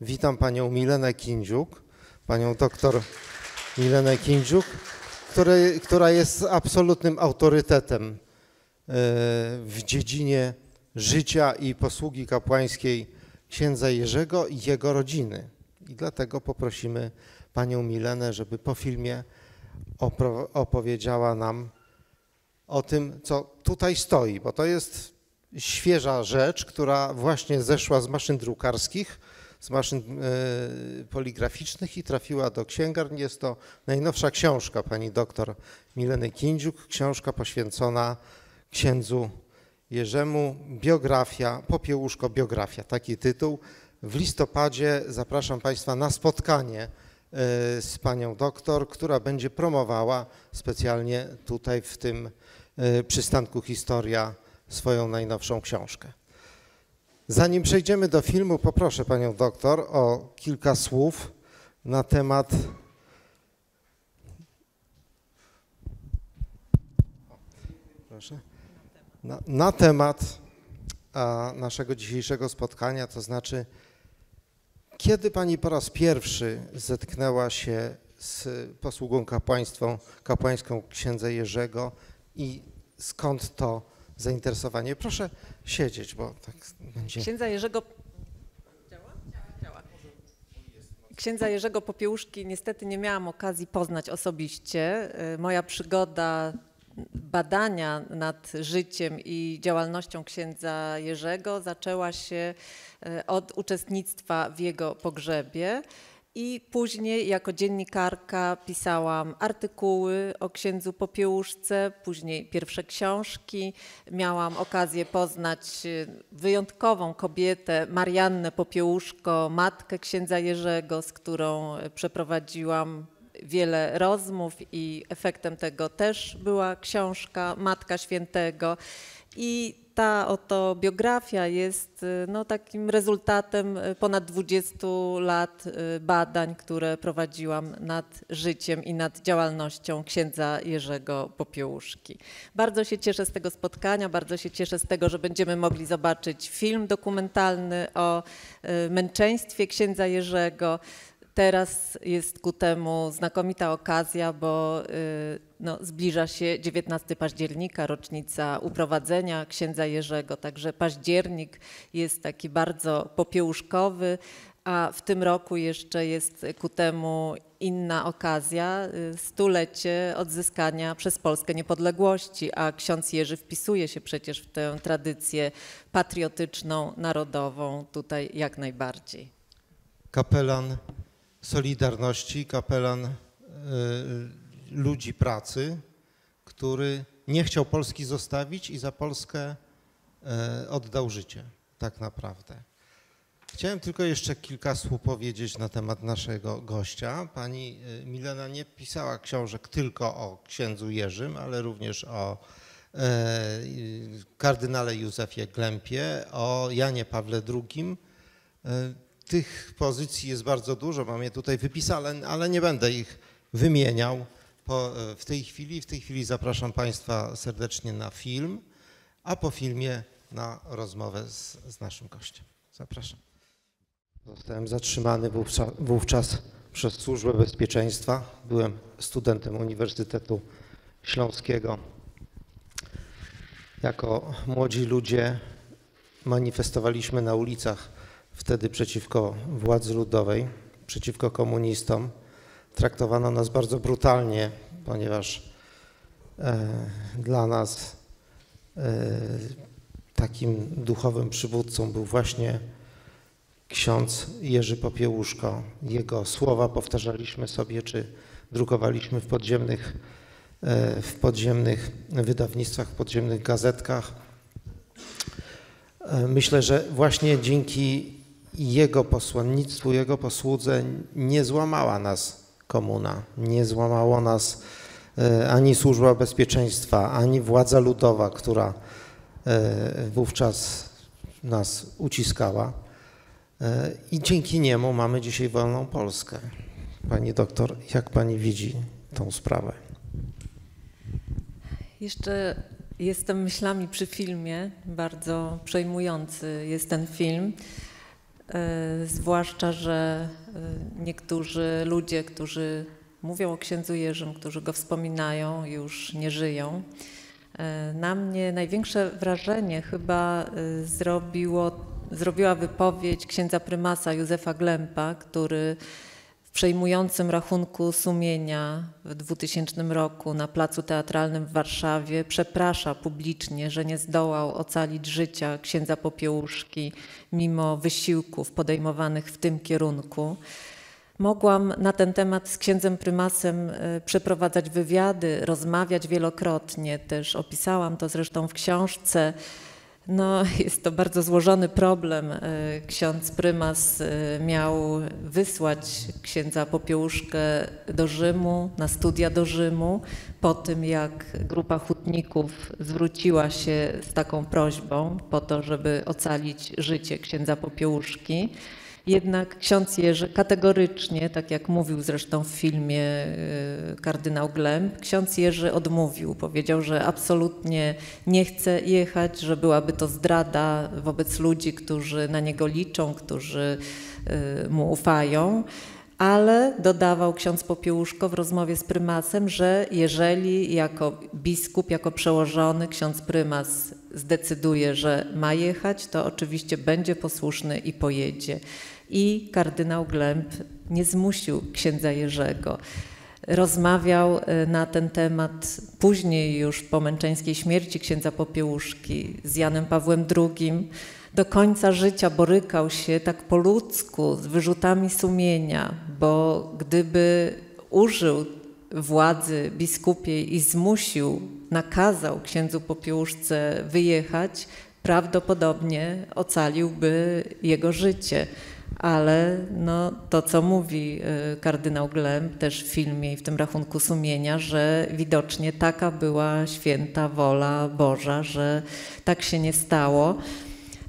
witam panią Milenę Kindziuk, panią doktor Milenę Kindziuk, która jest absolutnym autorytetem e, w dziedzinie życia i posługi kapłańskiej księdza Jerzego i jego rodziny. I dlatego poprosimy panią Milenę, żeby po filmie opowiedziała nam o tym, co tutaj stoi, bo to jest świeża rzecz, która właśnie zeszła z maszyn drukarskich, z maszyn e, poligraficznych i trafiła do księgarni. Jest to najnowsza książka pani doktor Mileny Kindziuk, książka poświęcona księdzu Jerzemu, biografia, Popiełuszko biografia, taki tytuł. W listopadzie zapraszam Państwa na spotkanie e, z panią doktor, która będzie promowała specjalnie tutaj w tym e, przystanku Historia swoją najnowszą książkę. Zanim przejdziemy do filmu, poproszę panią doktor o kilka słów na temat Proszę. Na, na temat a, naszego dzisiejszego spotkania, to znaczy, kiedy pani po raz pierwszy zetknęła się z posługą kapłańską księdza Jerzego i skąd to zainteresowanie? Proszę siedzieć, bo tak będzie. Księdza Jerzego. Księdza Jerzego Popiełuszki niestety nie miałam okazji poznać osobiście. Y, Moja przygoda badania nad życiem i działalnością księdza Jerzego zaczęła się y, od uczestnictwa w jego pogrzebie. I później jako dziennikarka pisałam artykuły o księdzu Popiełuszce, później pierwsze książki. Miałam okazję poznać y, wyjątkową kobietę, Mariannę Popiełuszko, matkę księdza Jerzego, z którą y, przeprowadziłam wiele rozmów i efektem tego też była książka Matka Świętego. I ta oto biografia jest y, no, takim rezultatem y, ponad 20 lat y, badań, które prowadziłam nad życiem i nad działalnością księdza Jerzego Popiełuszki. Bardzo się cieszę z tego spotkania, bardzo się cieszę z tego, że będziemy mogli zobaczyć film dokumentalny o męczeństwie księdza Jerzego. Teraz jest ku temu znakomita okazja, bo y, no, zbliża się 19 października, rocznica uprowadzenia księdza Jerzego, także październik jest taki bardzo popiełuszkowy, a w tym roku jeszcze jest ku temu inna okazja, y, stulecie odzyskania przez Polskę niepodległości, a ksiądz Jerzy wpisuje się przecież w tę tradycję patriotyczną, narodową tutaj jak najbardziej. Kapelan Solidarności, kapelan y, ludzi pracy, który nie chciał Polski zostawić i za Polskę y, oddał życie, tak naprawdę. Chciałem tylko jeszcze kilka słów powiedzieć na temat naszego gościa. Pani y, Milena nie pisała książek tylko o księdzu Jerzym, ale również o kardynale Józefie Glempie, o Janie Pawle II tych pozycji jest bardzo dużo, mam je tutaj wypisane, ale nie będę ich wymieniał po, w tej chwili. W tej chwili zapraszam Państwa serdecznie na film, a po filmie na rozmowę z, z naszym gościem. Zapraszam. Zostałem zatrzymany wówczas, wówczas przez Służbę Bezpieczeństwa. Byłem studentem Uniwersytetu Śląskiego. Jako młodzi ludzie manifestowaliśmy na ulicach wtedy przeciwko władzy ludowej, przeciwko komunistom. Traktowano nas bardzo brutalnie, ponieważ e, dla nas e, takim duchowym przywódcą był właśnie ksiądz Jerzy Popiełuszko. Jego słowa powtarzaliśmy sobie, czy drukowaliśmy w podziemnych, e, w podziemnych wydawnictwach, w podziemnych gazetkach. E, myślę, że właśnie dzięki jego posłannictwu, jego posłudze nie złamała nas komuna, nie złamało nas e, ani służba bezpieczeństwa, ani władza ludowa, która e, wówczas nas uciskała. E, I dzięki niemu mamy dzisiaj wolną Polskę. Pani doktor, jak pani widzi tą sprawę? Jeszcze jestem myślami przy filmie, bardzo przejmujący jest ten film. E, zwłaszcza, że e, niektórzy ludzie, którzy mówią o księdzu Jerzym, którzy go wspominają, już nie żyją. E, na mnie największe wrażenie chyba zrobiło, zrobiła wypowiedź księdza prymasa Józefa Glempa, który przejmującym rachunku sumienia w 2000 roku na Placu Teatralnym w Warszawie przeprasza publicznie, że nie zdołał ocalić życia księdza Popiełuszki mimo wysiłków podejmowanych w tym kierunku. Mogłam na ten temat z księdzem prymasem e, przeprowadzać wywiady, rozmawiać wielokrotnie, też opisałam to zresztą w książce. No, jest to bardzo złożony problem. E, ksiądz prymas e, miał wysłać księdza Popiełuszkę do Rzymu, na studia do Rzymu, po tym jak grupa hutników zwróciła się z taką prośbą po to, żeby ocalić życie księdza Popiełuszki. Jednak ksiądz Jerzy kategorycznie, tak jak mówił zresztą w filmie y, kardynał Glemp, ksiądz Jerzy odmówił. Powiedział, że absolutnie nie chce jechać, że byłaby to zdrada wobec ludzi, którzy na niego liczą, którzy y, mu ufają ale dodawał ksiądz Popiełuszko w rozmowie z prymasem, że jeżeli jako biskup, jako przełożony ksiądz prymas zdecyduje, że ma jechać, to oczywiście będzie posłuszny i pojedzie i kardynał Glemp nie zmusił księdza Jerzego. Rozmawiał e, na ten temat później już po męczeńskiej śmierci księdza Popiełuszki z Janem Pawłem II. Do końca życia borykał się tak po ludzku z wyrzutami sumienia, bo gdyby użył władzy biskupiej i zmusił, nakazał księdzu Popiełuszce wyjechać, prawdopodobnie ocaliłby jego życie ale no, to, co mówi y, kardynał Glem też w filmie i w tym rachunku sumienia, że widocznie taka była święta wola Boża, że tak się nie stało.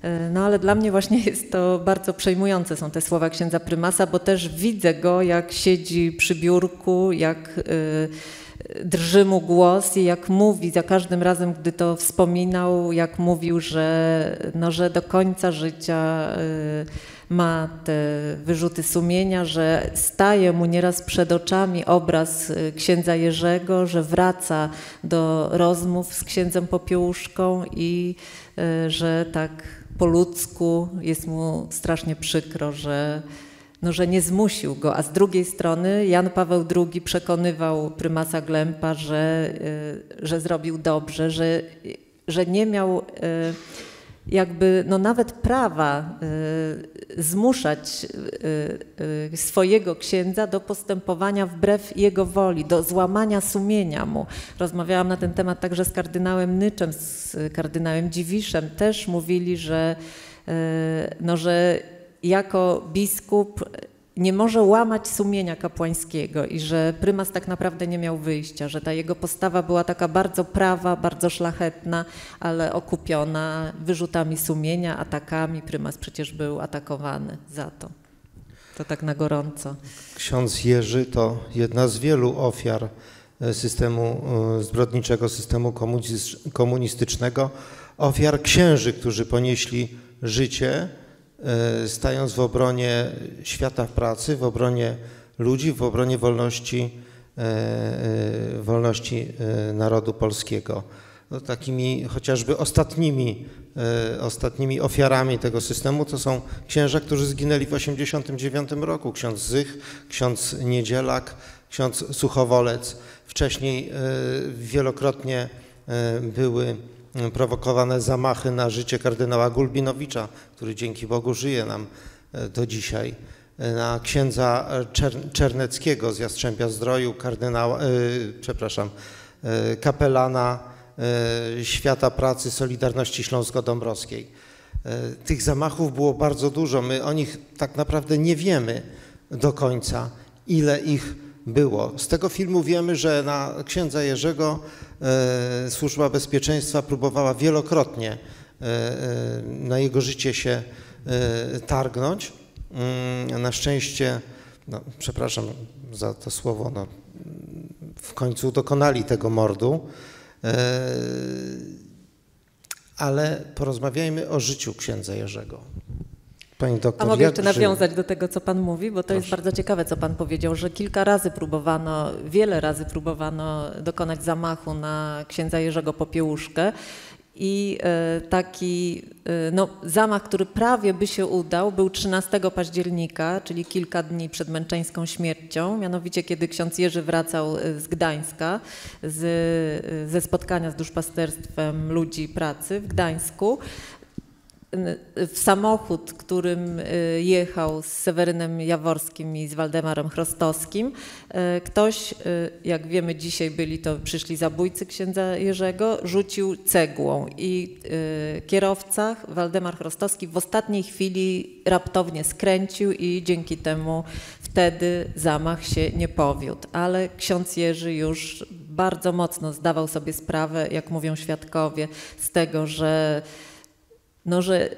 Y, no ale dla mnie właśnie jest to bardzo przejmujące są te słowa księdza prymasa, bo też widzę go, jak siedzi przy biurku, jak y, drży mu głos i jak mówi za każdym razem, gdy to wspominał, jak mówił, że, no, że do końca życia ma te wyrzuty sumienia, że staje mu nieraz przed oczami obraz y, księdza Jerzego, że wraca do rozmów z księdzem Popiełuszką i y, że tak po ludzku jest mu strasznie przykro, że, no, że nie zmusił go. A z drugiej strony Jan Paweł II przekonywał prymasa Glempa, że, y, że zrobił dobrze, że, że nie miał jakby no nawet prawa y, zmuszać y, y, swojego księdza do postępowania wbrew jego woli, do złamania sumienia mu. Rozmawiałam na ten temat także z kardynałem Nyczem, z kardynałem Dziwiszem. Też mówili, że, no, że jako biskup nie może łamać sumienia kapłańskiego i że prymas tak naprawdę nie miał wyjścia, że ta jego postawa była taka bardzo prawa, bardzo szlachetna, ale okupiona wyrzutami sumienia, atakami. Prymas przecież był atakowany za to. To tak na gorąco. Ksiądz Jerzy to jedna z wielu ofiar e, systemu, e, zbrodniczego systemu komunistycznego, ofiar księży, którzy ponieśli życie stając w obronie świata pracy, w obronie ludzi, w obronie wolności, e, e, wolności narodu polskiego. No, takimi chociażby ostatnimi, ostatnimi ofiarami tego systemu to są księża, którzy zginęli w 1989 roku. Ksiądz Zych, ksiądz Niedzielak, ksiądz Suchowolec. Wcześniej wielokrotnie były prowokowane zamachy na życie kardynała Gulbinowicza, który dzięki Bogu żyje nam e, do dzisiaj, e, na księdza Czer Czerneckiego z Jastrzębia Zdroju, kardynała, e, przepraszam, kapelana Świata Pracy Solidarności Śląsko-Dąbrowskiej. Tych zamachów było bardzo dużo. My o nich tak naprawdę nie wiemy do końca, ile ich było. Z tego filmu wiemy, że na księdza Jerzego Służba Bezpieczeństwa próbowała wielokrotnie e, e, na jego życie się targnąć. Mm, na szczęście, no, przepraszam za to słowo, no, w końcu dokonali tego mordu. Ale porozmawiajmy o życiu księdza Jerzego. Pani doktor, A mogę jeszcze żyje? nawiązać do tego, co Pan mówi, bo to jest Proszę. bardzo ciekawe, co Pan powiedział, że kilka razy próbowano, wiele razy próbowano dokonać zamachu na księdza Jerzego Popiełuszkę i e, taki e, no, zamach, który prawie by się udał, był 13 października, czyli kilka dni przed męczeńską śmiercią, mianowicie kiedy ksiądz Jerzy wracał e, z Gdańska z, ze spotkania z duszpasterstwem ludzi pracy w Gdańsku w samochód, którym y, jechał z Sewerynem Jaworskim i z Waldemarem Chrostowskim, y, ktoś, y, jak wiemy dzisiaj byli to przyszli zabójcy księdza Jerzego, rzucił cegłą i kierowca Waldemar Chrostowski w ostatniej chwili raptownie skręcił i dzięki temu wtedy zamach się nie powiódł. Ale ksiądz Jerzy już bardzo mocno zdawał sobie sprawę, jak mówią świadkowie, z tego, że no, że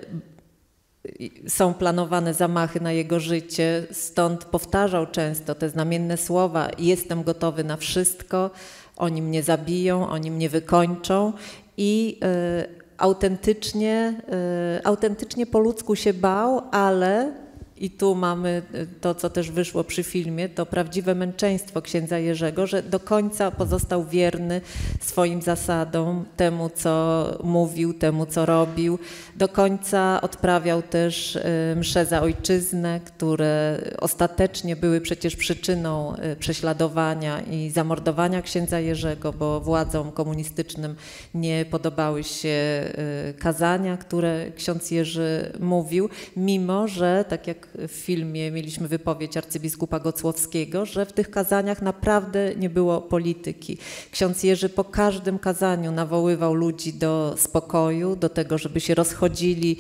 są planowane zamachy na jego życie, stąd powtarzał często te znamienne słowa: Jestem gotowy na wszystko, oni mnie zabiją, oni mnie wykończą. I y, autentycznie, y, autentycznie po ludzku się bał, ale i tu mamy to, co też wyszło przy filmie, to prawdziwe męczeństwo księdza Jerzego, że do końca pozostał wierny swoim zasadom, temu, co mówił, temu, co robił. Do końca odprawiał też y, msze za ojczyznę, które ostatecznie były przecież przyczyną y, prześladowania i zamordowania księdza Jerzego, bo władzom komunistycznym nie podobały się y, kazania, które ksiądz Jerzy mówił, mimo że, tak jak w filmie mieliśmy wypowiedź arcybiskupa Gocłowskiego, że w tych kazaniach naprawdę nie było polityki. Ksiądz Jerzy po każdym kazaniu nawoływał ludzi do spokoju, do tego, żeby się rozchodzili,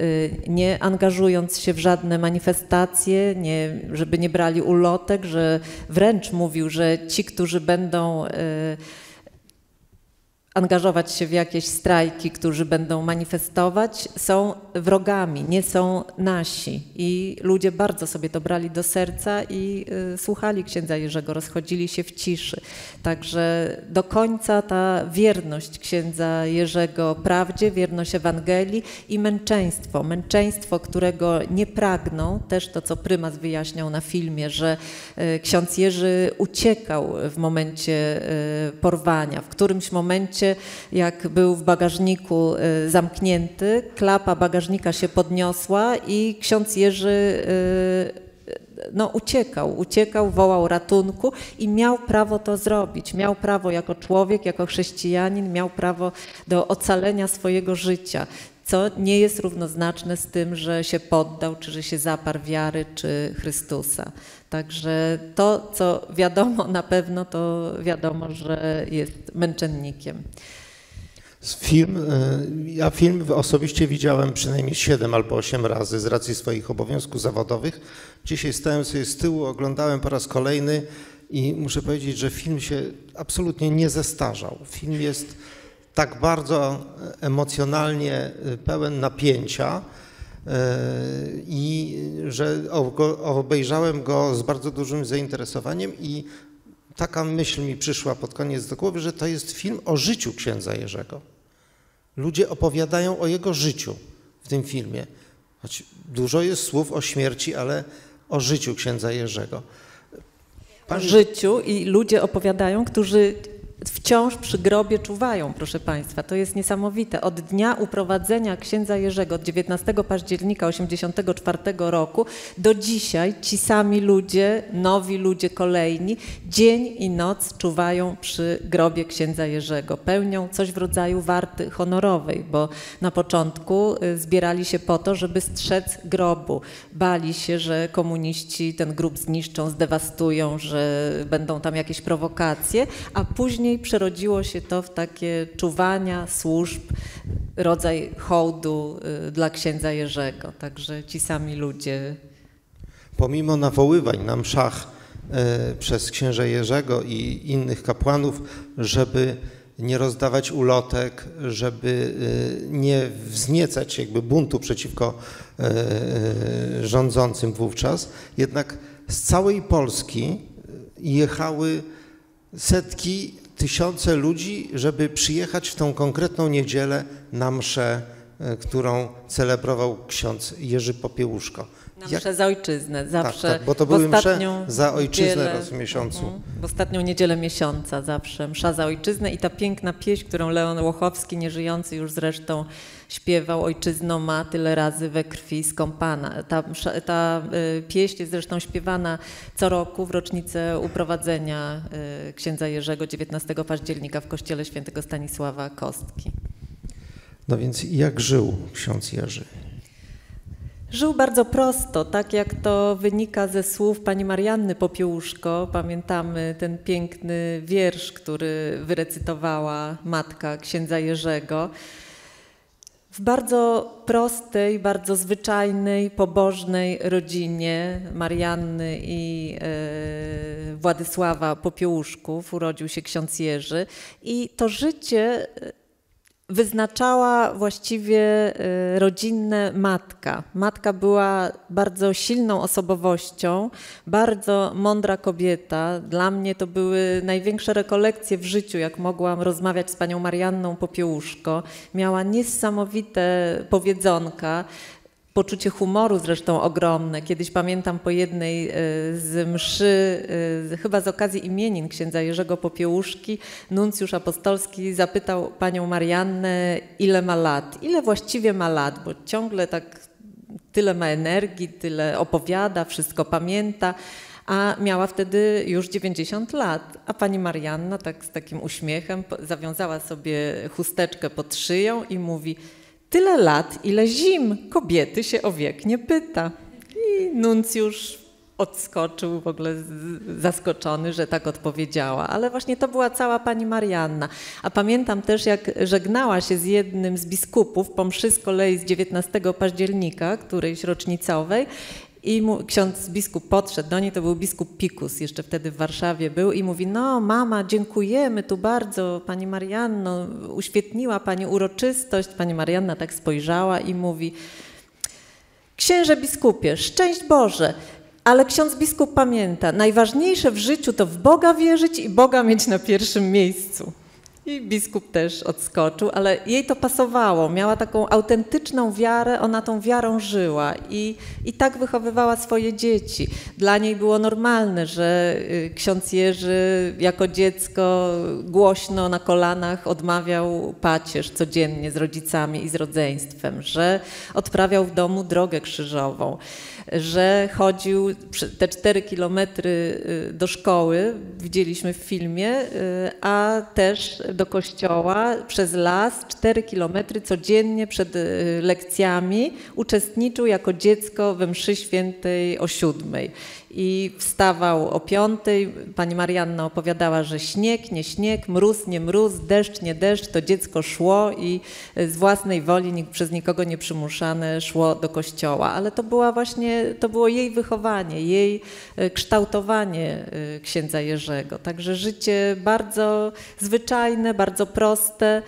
y, nie angażując się w żadne manifestacje, nie, żeby nie brali ulotek, że wręcz mówił, że ci, którzy będą y, angażować się w jakieś strajki, którzy będą manifestować, są wrogami, nie są nasi. I ludzie bardzo sobie to brali do serca i y, słuchali księdza Jerzego, rozchodzili się w ciszy. Także do końca ta wierność księdza Jerzego prawdzie, wierność Ewangelii i męczeństwo. Męczeństwo, którego nie pragną, też to, co prymas wyjaśniał na filmie, że y, ksiądz Jerzy uciekał w momencie y, porwania. W którymś momencie jak był w bagażniku y, zamknięty, klapa bagażnika się podniosła i ksiądz Jerzy y, no, uciekał, uciekał, wołał ratunku i miał prawo to zrobić. Miał prawo jako człowiek, jako chrześcijanin, miał prawo do ocalenia swojego życia, co nie jest równoznaczne z tym, że się poddał, czy że się zaparł wiary, czy Chrystusa. Także to, co wiadomo na pewno, to wiadomo, że jest męczennikiem. Film, y, ja film osobiście widziałem przynajmniej 7 albo 8 razy z racji swoich obowiązków zawodowych. Dzisiaj stałem sobie z tyłu, oglądałem po raz kolejny i muszę powiedzieć, że film się absolutnie nie zestarzał. Film jest tak bardzo emocjonalnie y, pełen napięcia i że obejrzałem go z bardzo dużym zainteresowaniem i taka myśl mi przyszła pod koniec do głowy, że to jest film o życiu księdza Jerzego. Ludzie opowiadają o jego życiu w tym filmie. Choć dużo jest słów o śmierci, ale o życiu księdza Jerzego. Pan... O życiu i ludzie opowiadają, którzy wciąż przy grobie czuwają, proszę Państwa. To jest niesamowite. Od dnia uprowadzenia księdza Jerzego, od 19 października 1984 roku do dzisiaj ci sami ludzie, nowi ludzie kolejni, dzień i noc czuwają przy grobie księdza Jerzego. Pełnią coś w rodzaju warty honorowej, bo na początku y, zbierali się po to, żeby strzec grobu. Bali się, że komuniści ten grób zniszczą, zdewastują, że będą tam jakieś prowokacje, a później później przerodziło się to w takie czuwania służb, rodzaj hołdu y, dla księdza Jerzego. Także ci sami ludzie. Pomimo nawoływań na mszach y, przez księża Jerzego i innych kapłanów, żeby nie rozdawać ulotek, żeby y, nie wzniecać jakby buntu przeciwko rządzącym wówczas, jednak z całej Polski jechały setki tysiące ludzi, żeby przyjechać w tą konkretną niedzielę na mszę e, którą celebrował ksiądz Jerzy Popiełuszko. Na Jak- mszę za ojczyznę, zawsze. tak, bo to były msze za ojczyznę niedzielę- raz w miesiącu. Mhm. W ostatnią niedzielę miesiąca zawsze msza za ojczyznę i ta piękna pieśń, którą Leon Łochowski, nieżyjący już zresztą, śpiewał Ojczyzno ma tyle razy we krwi skąpana. Ta, ta y, pieśń jest zresztą śpiewana co roku w rocznicę uprowadzenia y, księdza Jerzego 19 października w kościele świętego Stanisława Kostki. No więc jak żył ksiądz Jerzy? Żył bardzo prosto, tak jak to wynika ze słów pani Marianny Popiełuszko. Pamiętamy ten piękny wiersz, który wyrecytowała matka księdza Jerzego. W bardzo prostej, bardzo zwyczajnej, pobożnej rodzinie Marianny i e, Władysława Popiełuszków urodził się ksiądz Jerzy. I to życie wyznaczała właściwie e, rodzinne matka. Matka była bardzo silną osobowością, bardzo mądra kobieta. Dla mnie to były największe rekolekcje w życiu, jak mogłam rozmawiać z panią Marianną Popiełuszko. Miała niesamowite powiedzonka. Poczucie humoru zresztą ogromne. Kiedyś pamiętam po jednej e, z mszy, e, chyba z okazji imienin księdza Jerzego Popiełuszki, nuncjusz apostolski zapytał panią Mariannę, ile ma lat, ile właściwie ma lat, bo ciągle tak tyle ma energii, tyle opowiada, wszystko pamięta, a miała wtedy już 90 lat. A pani Marianna tak z takim uśmiechem zawiązała sobie chusteczkę pod szyją i mówi tyle lat, ile zim, kobiety się o wiek nie pyta. I nuncjusz odskoczył w ogóle zaskoczony, że tak odpowiedziała. Ale właśnie to była cała pani Marianna. A pamiętam też, jak żegnała się z jednym z biskupów po mszy z kolei z 19 października, którejś rocznicowej. I mu, ksiądz biskup podszedł do niej, to był biskup Pikus, jeszcze wtedy w Warszawie był i mówi, no mama, dziękujemy tu bardzo, pani Marianno, uświetniła pani uroczystość. Pani Marianna tak spojrzała i mówi, Księże biskupie, szczęść Boże, ale ksiądz biskup pamięta, najważniejsze w życiu to w Boga wierzyć i Boga mieć na pierwszym miejscu. I biskup też odskoczył, ale jej to pasowało. Miała taką autentyczną wiarę, ona tą wiarą żyła i, i tak wychowywała swoje dzieci. Dla niej było normalne, że y, ksiądz Jerzy jako dziecko głośno na kolanach odmawiał pacierz codziennie z rodzicami i z rodzeństwem, że odprawiał w domu drogę krzyżową, że chodził te cztery kilometry y, do szkoły, widzieliśmy w filmie, y, a też do kościoła przez las, cztery kilometry codziennie przed y, lekcjami uczestniczył jako dziecko we mszy świętej o siódmej. I wstawał o piątej, pani Marianna opowiadała, że śnieg, nie śnieg, mróz, nie mróz, deszcz, nie deszcz, to dziecko szło i z własnej woli, przez nikogo nie przymuszane, szło do kościoła. Ale to była właśnie, to było jej wychowanie, jej e, kształtowanie e, księdza Jerzego. Także życie bardzo zwyczajne, bardzo proste,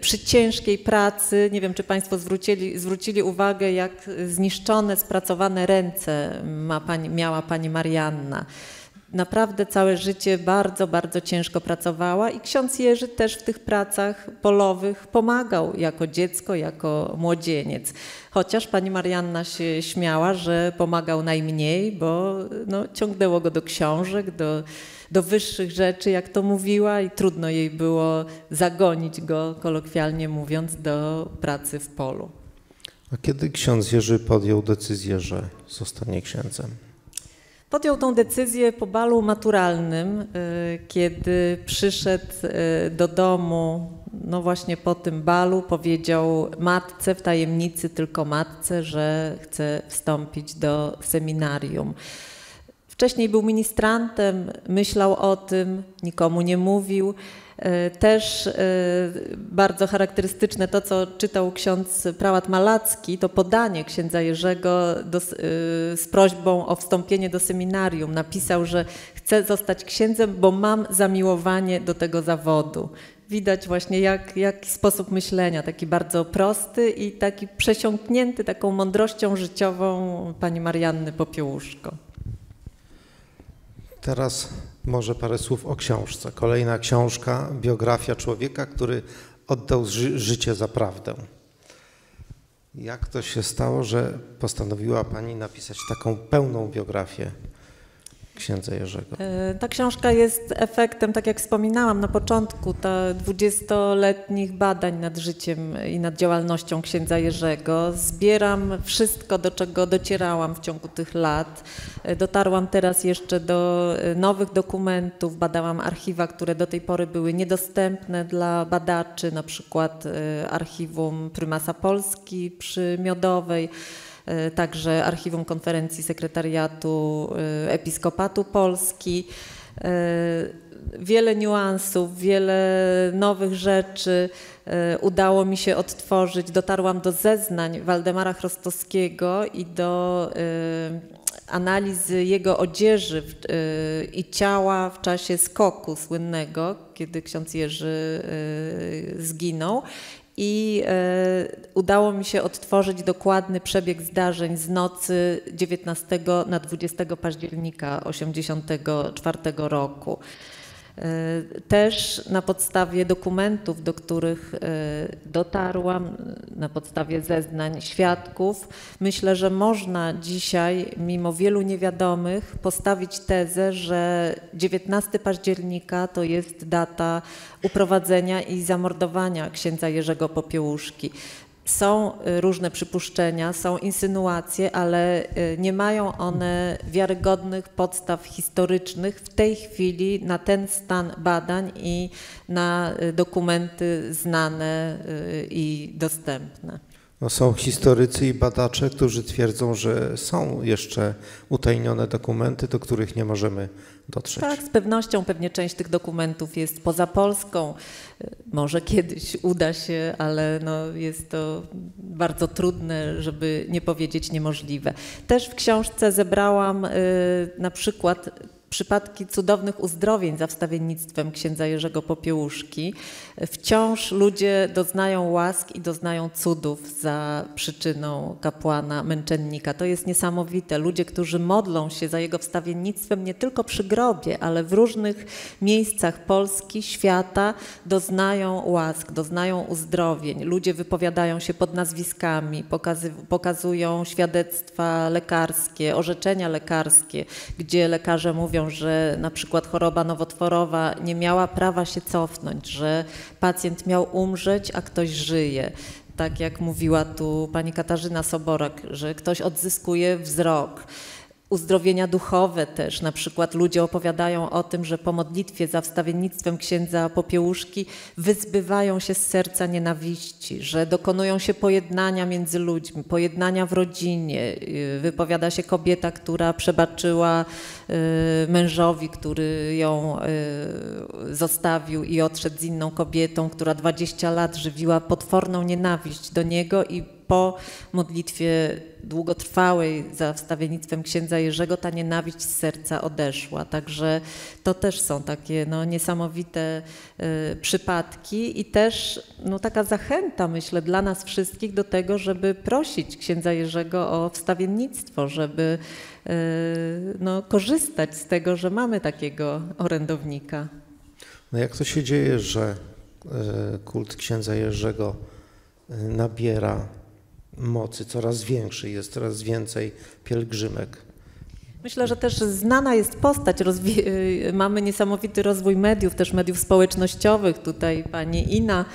przy ciężkiej pracy. Nie wiem, czy Państwo zwrócili, zwrócili uwagę, jak zniszczone, spracowane ręce ma pani, miała pani Marianna. Naprawdę całe życie bardzo, bardzo ciężko pracowała i ksiądz Jerzy też w tych pracach polowych pomagał jako dziecko, jako młodzieniec. Chociaż pani Marianna się śmiała, że pomagał najmniej, bo no, ciągnęło go do książek, do, do wyższych rzeczy, jak to mówiła, i trudno jej było zagonić go, kolokwialnie mówiąc, do pracy w polu. A kiedy ksiądz Jerzy podjął decyzję, że zostanie księdzem? Podjął tą decyzję po balu maturalnym, y, kiedy przyszedł y, do domu, no właśnie po tym balu, powiedział matce w tajemnicy, tylko matce, że chce wstąpić do seminarium. Wcześniej był ministrantem, myślał o tym, nikomu nie mówił. E, Też e, bardzo charakterystyczne to, co czytał ksiądz prałat Malacki, to podanie księdza Jerzego do, e, z prośbą o wstąpienie do seminarium. Napisał, że chce zostać księdzem, bo mam zamiłowanie do tego zawodu. Widać właśnie jak, jaki sposób myślenia, taki bardzo prosty i taki przesiąknięty taką mądrością życiową pani Marianny Popiełuszko. Teraz może parę słów o książce. Kolejna książka, biografia człowieka, który oddał ży życie za prawdę. Jak to się stało, że postanowiła Pani napisać taką pełną biografię księdza Jerzego? E, Ta książka jest efektem, tak jak wspominałam na początku, ta dwudziestoletnich badań nad życiem i nad działalnością księdza Jerzego. Zbieram wszystko, do czego docierałam w ciągu tych lat. E, Dotarłam teraz jeszcze do e, nowych dokumentów, badałam archiwa, które do tej pory były niedostępne dla badaczy, na przykład archiwum Prymasa Polski przy Miodowej. E, także Archiwum Konferencji Sekretariatu e, Episkopatu Polski. E, Wiele niuansów, wiele nowych rzeczy udało mi się odtworzyć. Dotarłam do zeznań Waldemara Chrostowskiego i do analizy jego odzieży i ciała w czasie skoku słynnego, kiedy ksiądz Jerzy zginął. I e, udało mi się odtworzyć dokładny przebieg zdarzeń z nocy 19 na 20 października 1984 roku. E, Też na podstawie dokumentów, do których e, dotarłam, na podstawie zeznań świadków, myślę, że można dzisiaj, mimo wielu niewiadomych, postawić tezę, że 19 października to jest data uprowadzenia i zamordowania księdza Jerzego Popiełuszki. Są y, różne przypuszczenia, są insynuacje, ale y, nie mają one wiarygodnych podstaw historycznych w tej chwili na ten stan badań i na y, dokumenty znane i dostępne. No, są historycy i badacze, którzy twierdzą, że są jeszcze utajnione dokumenty, do których nie możemy dotrzeć. Tak, z pewnością pewnie część tych dokumentów jest poza Polską. Może kiedyś uda się, ale no jest to bardzo trudne, żeby nie powiedzieć niemożliwe. Też w książce zebrałam y, na przykład przypadki cudownych uzdrowień za wstawiennictwem księdza Jerzego Popiełuszki. Wciąż ludzie doznają łask i doznają cudów za przyczyną kapłana, męczennika. To jest niesamowite. Ludzie, którzy modlą się za jego wstawiennictwem nie tylko przy grobie, ale w różnych miejscach Polski, świata doznają łask, doznają uzdrowień. Ludzie wypowiadają się pod nazwiskami, pokazują świadectwa lekarskie, orzeczenia lekarskie, gdzie lekarze mówią, że na przykład choroba nowotworowa nie miała prawa się cofnąć, że pacjent miał umrzeć, a ktoś żyje. Tak jak mówiła tu pani Katarzyna Soborak, że ktoś odzyskuje wzrok. Uzdrowienia duchowe też, na przykład ludzie opowiadają o tym, że po modlitwie za wstawiennictwem księdza Popiełuszki wyzbywają się z serca nienawiści, że dokonują się pojednania między ludźmi, pojednania w rodzinie. Yy, Wypowiada się kobieta, która przebaczyła yy, mężowi, który ją yy, zostawił i odszedł z inną kobietą, która 20 lat żywiła potworną nienawiść do niego i po modlitwie długotrwałej za wstawiennictwem księdza Jerzego ta nienawiść z serca odeszła. Także to też są takie no, niesamowite y, przypadki i też no, taka zachęta, myślę, dla nas wszystkich do tego, żeby prosić księdza Jerzego o wstawiennictwo, żeby y, no, korzystać z tego, że mamy takiego orędownika. No jak to się dzieje, że e, kult księdza Jerzego nabiera mocy coraz większej, jest coraz więcej pielgrzymek? Myślę, że też znana jest postać. Rozwi- y, mamy niesamowity rozwój mediów, też mediów społecznościowych. Tutaj pani Ina y,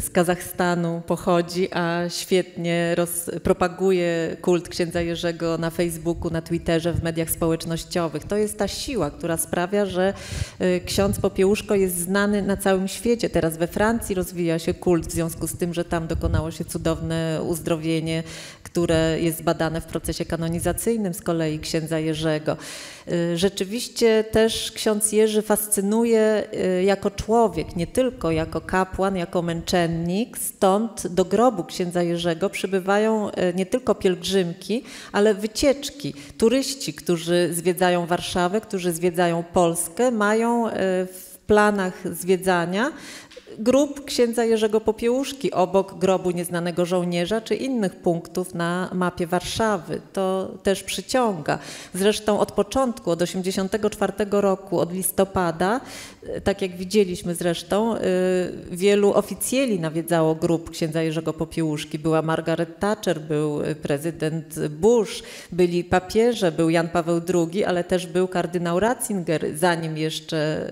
z Kazachstanu pochodzi, a świetnie propaguje kult księdza Jerzego na Facebooku, na Twitterze, w mediach społecznościowych. To jest ta siła, która sprawia, że y, ksiądz Popiełuszko jest znany na całym świecie. Teraz we Francji rozwija się kult w związku z tym, że tam dokonało się cudowne uzdrowienie, które jest badane w procesie kanonizacyjnym z kolei księdza Jerzego. Y, Rzeczywiście też ksiądz Jerzy fascynuje y, jako człowiek, nie tylko jako kapłan, jako męczennik. Stąd do grobu księdza Jerzego przybywają y, nie tylko pielgrzymki, ale wycieczki. Turyści, którzy zwiedzają Warszawę, którzy zwiedzają Polskę, mają w planach zwiedzania grób księdza Jerzego Popiełuszki obok grobu nieznanego żołnierza czy innych punktów na mapie Warszawy. To też przyciąga. Zresztą od początku, od 1984 roku, od listopada, y, tak jak widzieliśmy zresztą, y, wielu oficjeli nawiedzało grób księdza Jerzego Popiełuszki. Była Margaret Thatcher, był y, prezydent Bush, byli papieże, był Jan Paweł II, ale też był kardynał Ratzinger, zanim jeszcze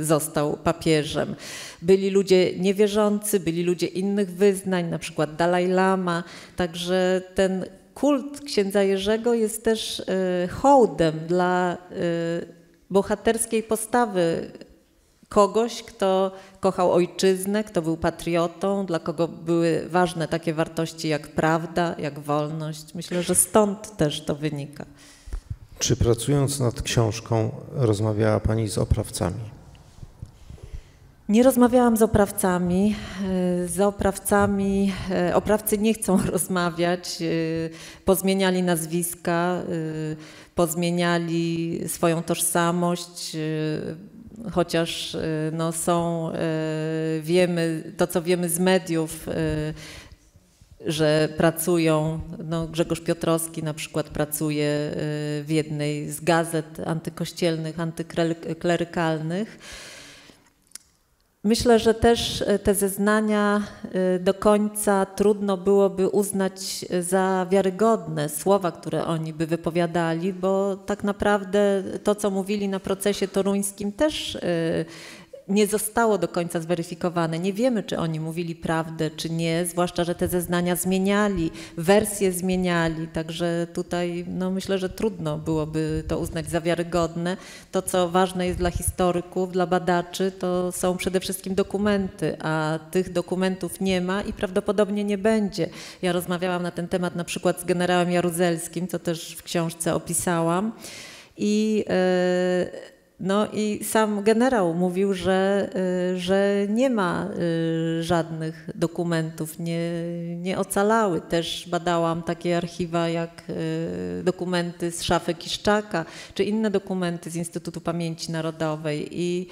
został papieżem. Byli ludzie niewierzący, byli ludzie innych wyznań, na przykład Dalaj Lama, także ten kult księdza Jerzego jest też e, hołdem dla e, bohaterskiej postawy kogoś, kto kochał ojczyznę, kto był patriotą, dla kogo były ważne takie wartości jak prawda, jak wolność. Myślę, że stąd też to wynika. Czy pracując nad książką rozmawiała Pani z oprawcami? Nie rozmawiałam z oprawcami. E, z oprawcami, e, oprawcy nie chcą rozmawiać, e, pozmieniali nazwiska, pozmieniali swoją tożsamość, chociaż no, są, wiemy, to co wiemy z mediów, że pracują, no Grzegorz Piotrowski na przykład pracuje w jednej z gazet antykościelnych, antyklerykalnych, Myślę, że też e, te zeznania e, do końca trudno byłoby uznać za wiarygodne słowa, które oni by wypowiadali, bo tak naprawdę to, co mówili na procesie toruńskim, też e, nie zostało do końca zweryfikowane. Nie wiemy, czy oni mówili prawdę, czy nie, zwłaszcza, że te zeznania zmieniali, wersje zmieniali, także tutaj no, myślę, że trudno byłoby to uznać za wiarygodne. To, co ważne jest dla historyków, dla badaczy, to są przede wszystkim dokumenty, a tych dokumentów nie ma i prawdopodobnie nie będzie. Ja rozmawiałam na ten temat na przykład z generałem Jaruzelskim, co też w książce opisałam. I yy, no i sam generał mówił, że, y, że nie ma y, żadnych dokumentów, nie, nie ocalały. Też badałam takie archiwa jak y, dokumenty z szafy Kiszczaka, czy inne dokumenty z Instytutu Pamięci Narodowej i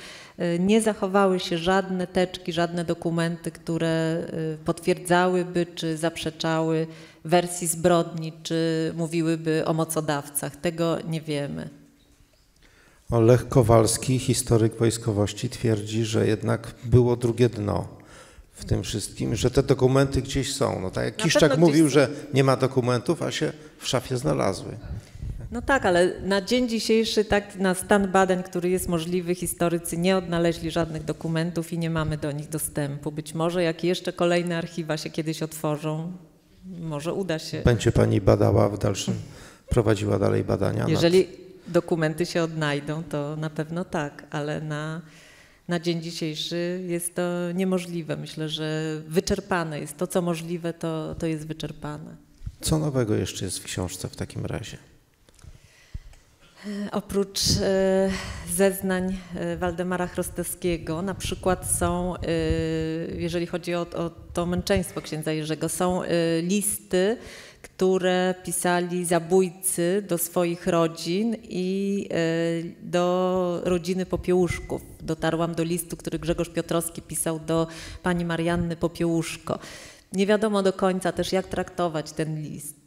nie zachowały się żadne teczki, żadne dokumenty, które potwierdzałyby czy zaprzeczały wersji zbrodni, czy mówiłyby o mocodawcach. Tego nie wiemy. Lech Kowalski, historyk wojskowości, twierdzi, że jednak było drugie dno w tym wszystkim, że te dokumenty gdzieś są. No tak jak Kiszczak mówił, że nie ma dokumentów, a się w szafie znalazły. No tak, ale na dzień dzisiejszy, tak na stan badań, który jest możliwy, historycy nie odnaleźli żadnych dokumentów i nie mamy do nich dostępu. Być może jak jeszcze kolejne archiwa się kiedyś otworzą, może uda się. Będzie pani badała w dalszym, prowadziła dalej badania? Jeżeli, nad dokumenty się odnajdą, to na pewno tak, ale na, na dzień dzisiejszy jest to niemożliwe. Myślę, że wyczerpane jest to, co możliwe, to, to jest wyczerpane. Co nowego jeszcze jest w książce w takim razie? Oprócz e, zeznań e, Waldemara Chrostowskiego, na przykład są, e, jeżeli chodzi o, o to męczeństwo księdza Jerzego, są listy które pisali zabójcy do swoich rodzin i e, do rodziny Popiełuszków. Dotarłam do listu, który Grzegorz Piotrowski pisał do pani Marianny Popiełuszko. Nie wiadomo do końca też, jak traktować ten list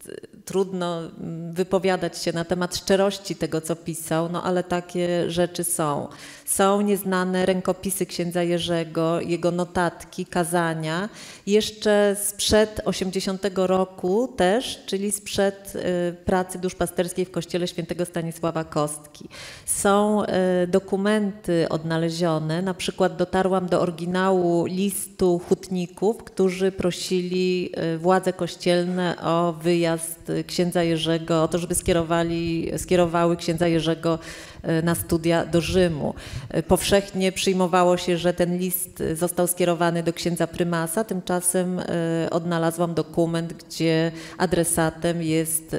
trudno mm, wypowiadać się na temat szczerości tego, co pisał, no ale takie rzeczy są. Są nieznane rękopisy księdza Jerzego, jego notatki, kazania, jeszcze sprzed 80 roku też, czyli sprzed y, pracy duszpasterskiej w kościele świętego Stanisława Kostki. Są y, dokumenty odnalezione, na przykład dotarłam do oryginału listu hutników, którzy prosili y, władze kościelne o wyjazd księdza Jerzego, o to, żeby skierowali, skierowały księdza Jerzego na studia do Rzymu. E, powszechnie przyjmowało się, że ten list został skierowany do księdza prymasa, tymczasem e, odnalazłam dokument, gdzie adresatem jest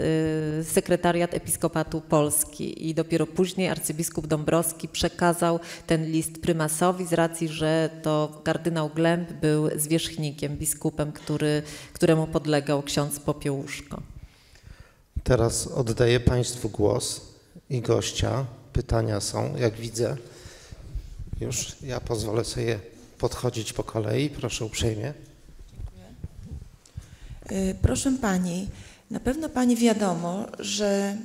sekretariat Episkopatu Polski i dopiero później arcybiskup Dąbrowski przekazał ten list prymasowi z racji, że to kardynał Glemp był zwierzchnikiem, biskupem, który, któremu podlegał ksiądz Popiełuszko. Teraz oddaję Państwu głos i gościa. Pytania są, jak widzę. Już ja pozwolę sobie podchodzić po kolei, proszę uprzejmie. Y, Proszę Pani, na pewno Pani wiadomo, że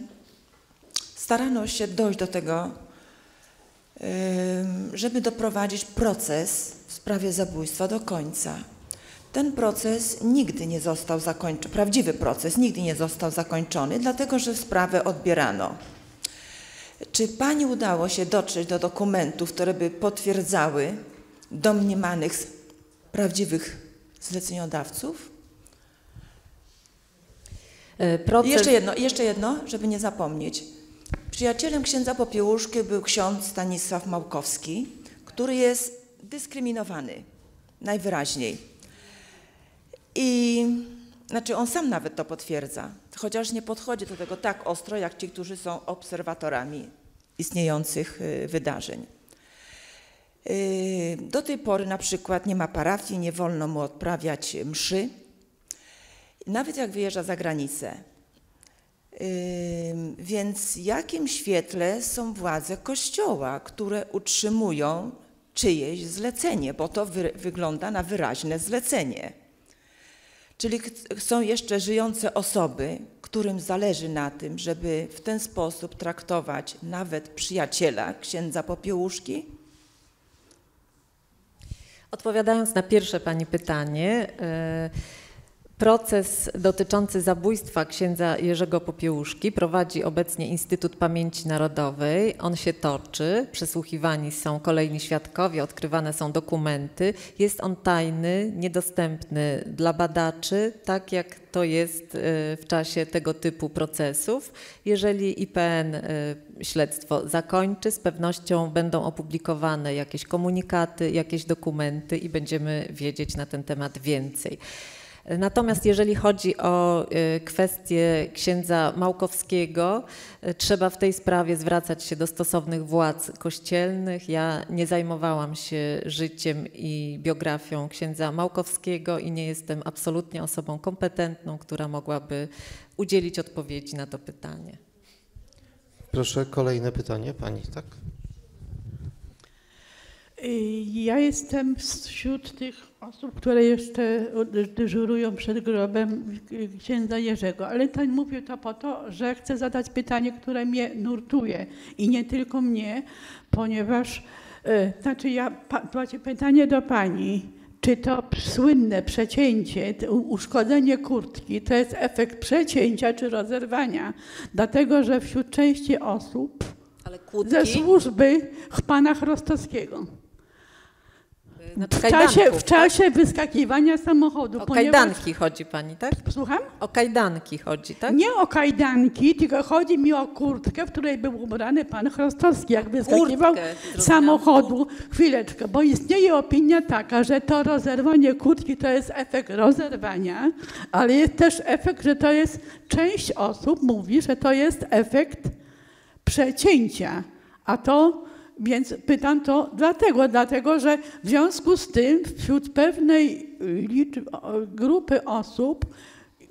starano się dojść do tego, ym, żeby doprowadzić proces w sprawie zabójstwa do końca. Ten proces nigdy nie został zakończony, prawdziwy proces nigdy nie został zakończony, dlatego że sprawę odbierano. Czy Pani udało się dotrzeć do dokumentów, które by potwierdzały domniemanych prawdziwych zleceniodawców? E, Proces, Jeszcze jedno, jeszcze jedno, żeby nie zapomnieć. Przyjacielem księdza Popiełuszki był ksiądz Stanisław Małkowski, który jest dyskryminowany najwyraźniej. I znaczy on sam nawet to potwierdza, chociaż nie podchodzi do tego tak ostro, jak ci, którzy są obserwatorami istniejących y, wydarzeń. Y, Do tej pory na przykład nie ma parafii, nie wolno mu odprawiać mszy. Nawet jak wyjeżdża za granicę. Ym, Więc w jakim świetle są władze Kościoła, które utrzymują czyjeś zlecenie, bo to wy, wygląda na wyraźne zlecenie. Czyli są jeszcze żyjące osoby, którym zależy na tym, żeby w ten sposób traktować nawet przyjaciela księdza Popiełuszki? Odpowiadając na pierwsze Pani pytanie, e, proces dotyczący zabójstwa księdza Jerzego Popiełuszki prowadzi obecnie Instytut Pamięci Narodowej. On się toczy, przesłuchiwani są kolejni świadkowie, odkrywane są dokumenty. Jest on tajny, niedostępny dla badaczy, tak jak to jest e, w czasie tego typu procesów. Jeżeli IPN e, śledztwo zakończy, z pewnością będą opublikowane jakieś komunikaty, jakieś dokumenty i będziemy wiedzieć na ten temat więcej. Natomiast jeżeli chodzi o y, kwestię księdza Małkowskiego, y, trzeba w tej sprawie zwracać się do stosownych władz kościelnych. Ja nie zajmowałam się życiem i biografią księdza Małkowskiego i nie jestem absolutnie osobą kompetentną, która mogłaby udzielić odpowiedzi na to pytanie. Proszę kolejne pytanie, pani, tak? Y, Ja jestem wśród tych osób, które jeszcze dyżurują przed grobem y, księdza Jerzego, ale ten mówię to po to, że chcę zadać pytanie, które mnie nurtuje i nie tylko mnie, ponieważ, y, znaczy ja, macie pytanie do pani, czy to słynne przecięcie, uszkodzenie kurtki, to jest efekt przecięcia czy rozerwania? Dlatego, że wśród części osób ze służby pana Chrostowskiego. Znaczy W czasie, w czasie wyskakiwania samochodu. tak? O ponieważ- kajdanki chodzi pani, tak? Słucham? O kajdanki chodzi, tak? Nie o kajdanki, tylko chodzi mi o kurtkę, w której był ubrany pan Chrostowski, jak wyskakiwał z samochodu. Chwileczkę, bo istnieje opinia taka, że to rozerwanie kurtki to jest efekt rozerwania, ale jest też efekt, że to jest, część osób mówi, że to jest efekt przecięcia. A to, więc pytam to dlatego, dlatego, że w związku z tym wśród pewnej y, liczby, grupy osób,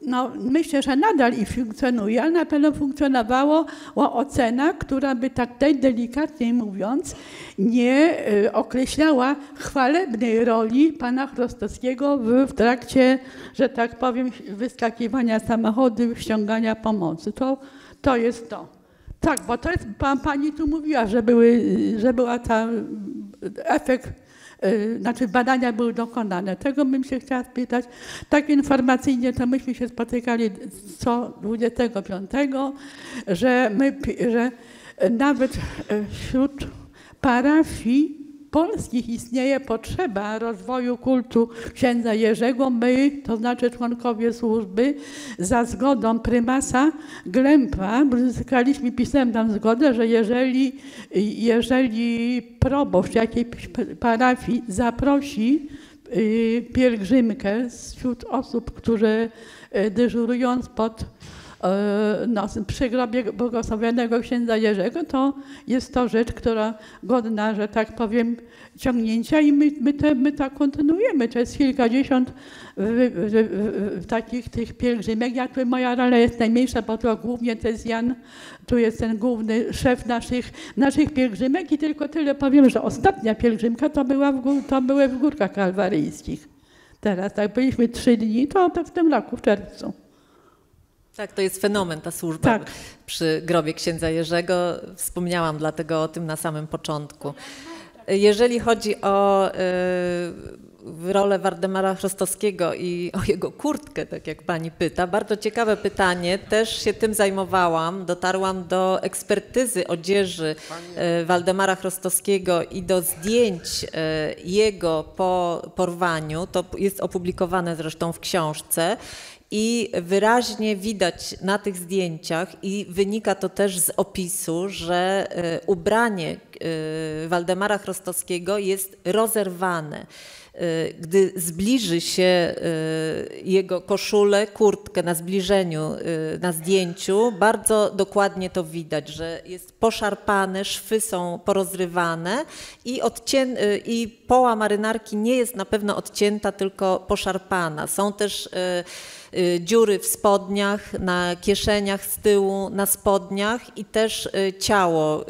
no myślę, że nadal i funkcjonuje, ale na pewno funkcjonowała ocena, która by tak tej delikatnie mówiąc nie y, określała chwalebnej roli pana Chrostowskiego w, w trakcie, że tak powiem, wyskakiwania samochodu, ściągania pomocy. To, to jest to. Tak, bo to jest, pan, pani tu mówiła, że, były, że była ta y, efekt, y, znaczy badania były dokonane. Tego bym się chciała spytać. Tak informacyjnie to myśmy się spotykali co 25, że, my, że nawet y, wśród parafii polskich istnieje potrzeba rozwoju kultu księdza Jerzego. My, to znaczy członkowie służby, za zgodą prymasa Glępa uzyskaliśmy pisemną zgodę, że jeżeli, jeżeli proboszcz jakiejś parafii zaprosi y, pielgrzymkę wśród osób, które y, dyżurując pod e, na, przy grobie błogosławionego księdza Jerzego, to jest to rzecz, która godna, że tak powiem, ciągnięcia i my, my, te, my tak kontynuujemy. To jest kilkadziesiąt w, w, w, takich tych pielgrzymek. Jakby moja rola jest najmniejsza, bo to głównie to jest Jan, tu jest ten główny szef naszych, naszych pielgrzymek i tylko tyle powiem, że ostatnia pielgrzymka to, była w, to były w Górkach Kalwaryjskich. Teraz, tak byliśmy trzy dni, to, to w tym roku, w czerwcu. Tak, to jest fenomen, ta służba Tak. przy grobie księdza Jerzego. Wspomniałam dlatego o tym na samym początku. Jeżeli chodzi o y, rolę Wardemara Chrostowskiego i o jego kurtkę, tak jak pani pyta, bardzo ciekawe pytanie. Też się tym zajmowałam. Dotarłam do ekspertyzy odzieży y, Waldemara Chrostowskiego i do zdjęć y, jego po porwaniu. To jest opublikowane zresztą w książce. I wyraźnie widać na tych zdjęciach, i wynika to też z opisu, że e, ubranie e, Waldemara Chrostowskiego jest rozerwane. E, Gdy zbliży się jego koszulę, kurtkę na zbliżeniu, na zdjęciu, bardzo dokładnie to widać, że jest poszarpane, szwy są porozrywane i, i poła marynarki nie jest na pewno odcięta, tylko poszarpana. Są też dziury w spodniach, na kieszeniach z tyłu, na spodniach i też y, ciało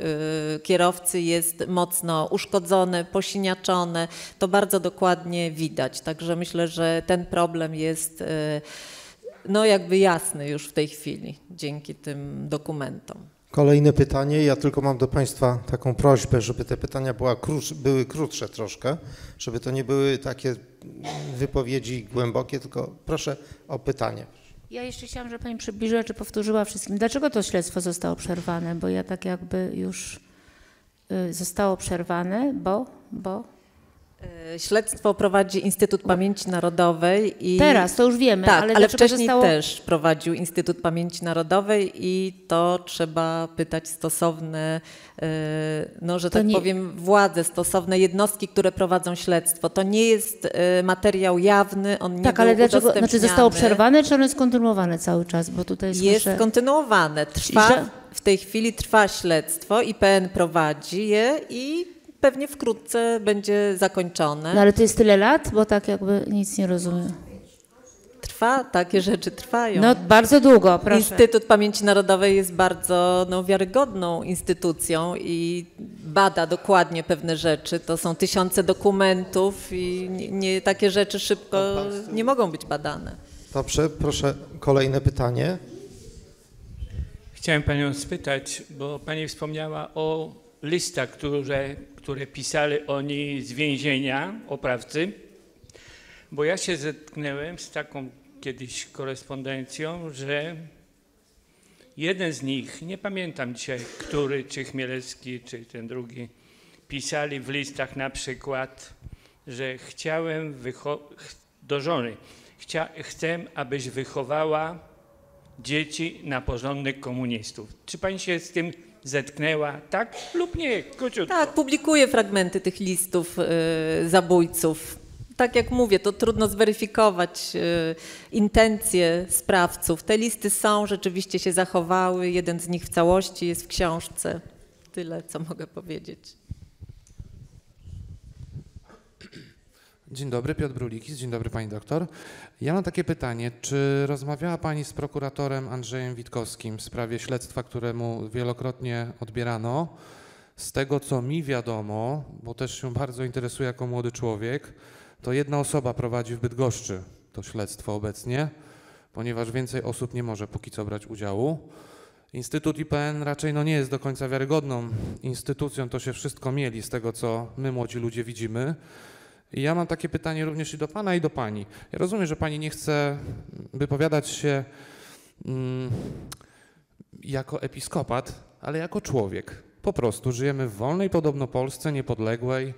y, kierowcy jest mocno uszkodzone, posiniaczone. To bardzo dokładnie widać. Także myślę, że ten problem jest y, no jakby jasny już w tej chwili dzięki tym dokumentom. Kolejne pytanie. Ja tylko mam do Państwa taką prośbę, żeby te pytania były krótsze troszkę, żeby to nie były takie wypowiedzi głębokie, tylko proszę o pytanie. Ja jeszcze chciałam, żeby Pani przybliżyła, czy powtórzyła wszystkim, dlaczego to śledztwo zostało przerwane, bo ja tak jakby już y, zostało przerwane, bo, bo Śledztwo prowadzi Instytut Pamięci Narodowej i teraz to już wiemy, Tak, ale, ale, wcześniej zostało... też prowadził Instytut Pamięci Narodowej i to trzeba pytać stosowne, e, no, że To tak nie- powiem, władze, stosowne jednostki, które prowadzą śledztwo. To nie jest e, materiał jawny, on nie Tak, ale dlaczego, znaczy zostało przerwane, czy ono jest kontynuowane cały czas, bo tutaj Jest słyszę... kontynuowane. Trwa, w tej chwili trwa śledztwo, IPN prowadzi je i pewnie wkrótce będzie zakończone. No ale to jest tyle lat, bo tak jakby nic nie rozumiem. Trwa, takie rzeczy trwają. No bardzo długo, proszę. Instytut Pamięci Narodowej jest bardzo no, wiarygodną instytucją i bada dokładnie pewne rzeczy. To są tysiące dokumentów i nie, nie, takie rzeczy szybko nie mogą być badane. Dobrze, proszę kolejne pytanie. Chciałem Panią spytać, bo Pani wspomniała o listach, które, które pisali oni z więzienia, oprawcy, bo ja się zetknąłem z taką kiedyś korespondencją, że jeden z nich, nie pamiętam dzisiaj, który, czy Chmielewski, czy ten drugi, pisali w listach na przykład, że chciałem do żony, chcia- chcę, abyś wychowała dzieci na porządek komunistów. Czy pani się z tym zetknęła? Tak lub nie? Króciutko. Tak, publikuję fragmenty tych listów y, zabójców. Tak jak mówię, to trudno zweryfikować y, intencje sprawców. Te listy są, rzeczywiście się zachowały. Jeden z nich w całości jest w książce. Tyle, co mogę powiedzieć. Dzień dobry, Piotr Brulikis. Dzień dobry, pani doktor. Ja mam takie pytanie. Czy rozmawiała pani z prokuratorem Andrzejem Witkowskim w sprawie śledztwa, któremu wielokrotnie odbierano? Z tego, co mi wiadomo, bo też się bardzo interesuję jako młody człowiek, to jedna osoba prowadzi w Bydgoszczy to śledztwo obecnie, ponieważ więcej osób nie może póki co brać udziału. Instytut IPN raczej no nie jest do końca wiarygodną instytucją, to się wszystko mieli z tego, co my młodzi ludzie widzimy. I ja mam takie pytanie również i do Pana, i do Pani. Ja rozumiem, że Pani nie chce wypowiadać się mm, jako episkopat, ale jako człowiek. Po prostu żyjemy w wolnej podobno Polsce, niepodległej,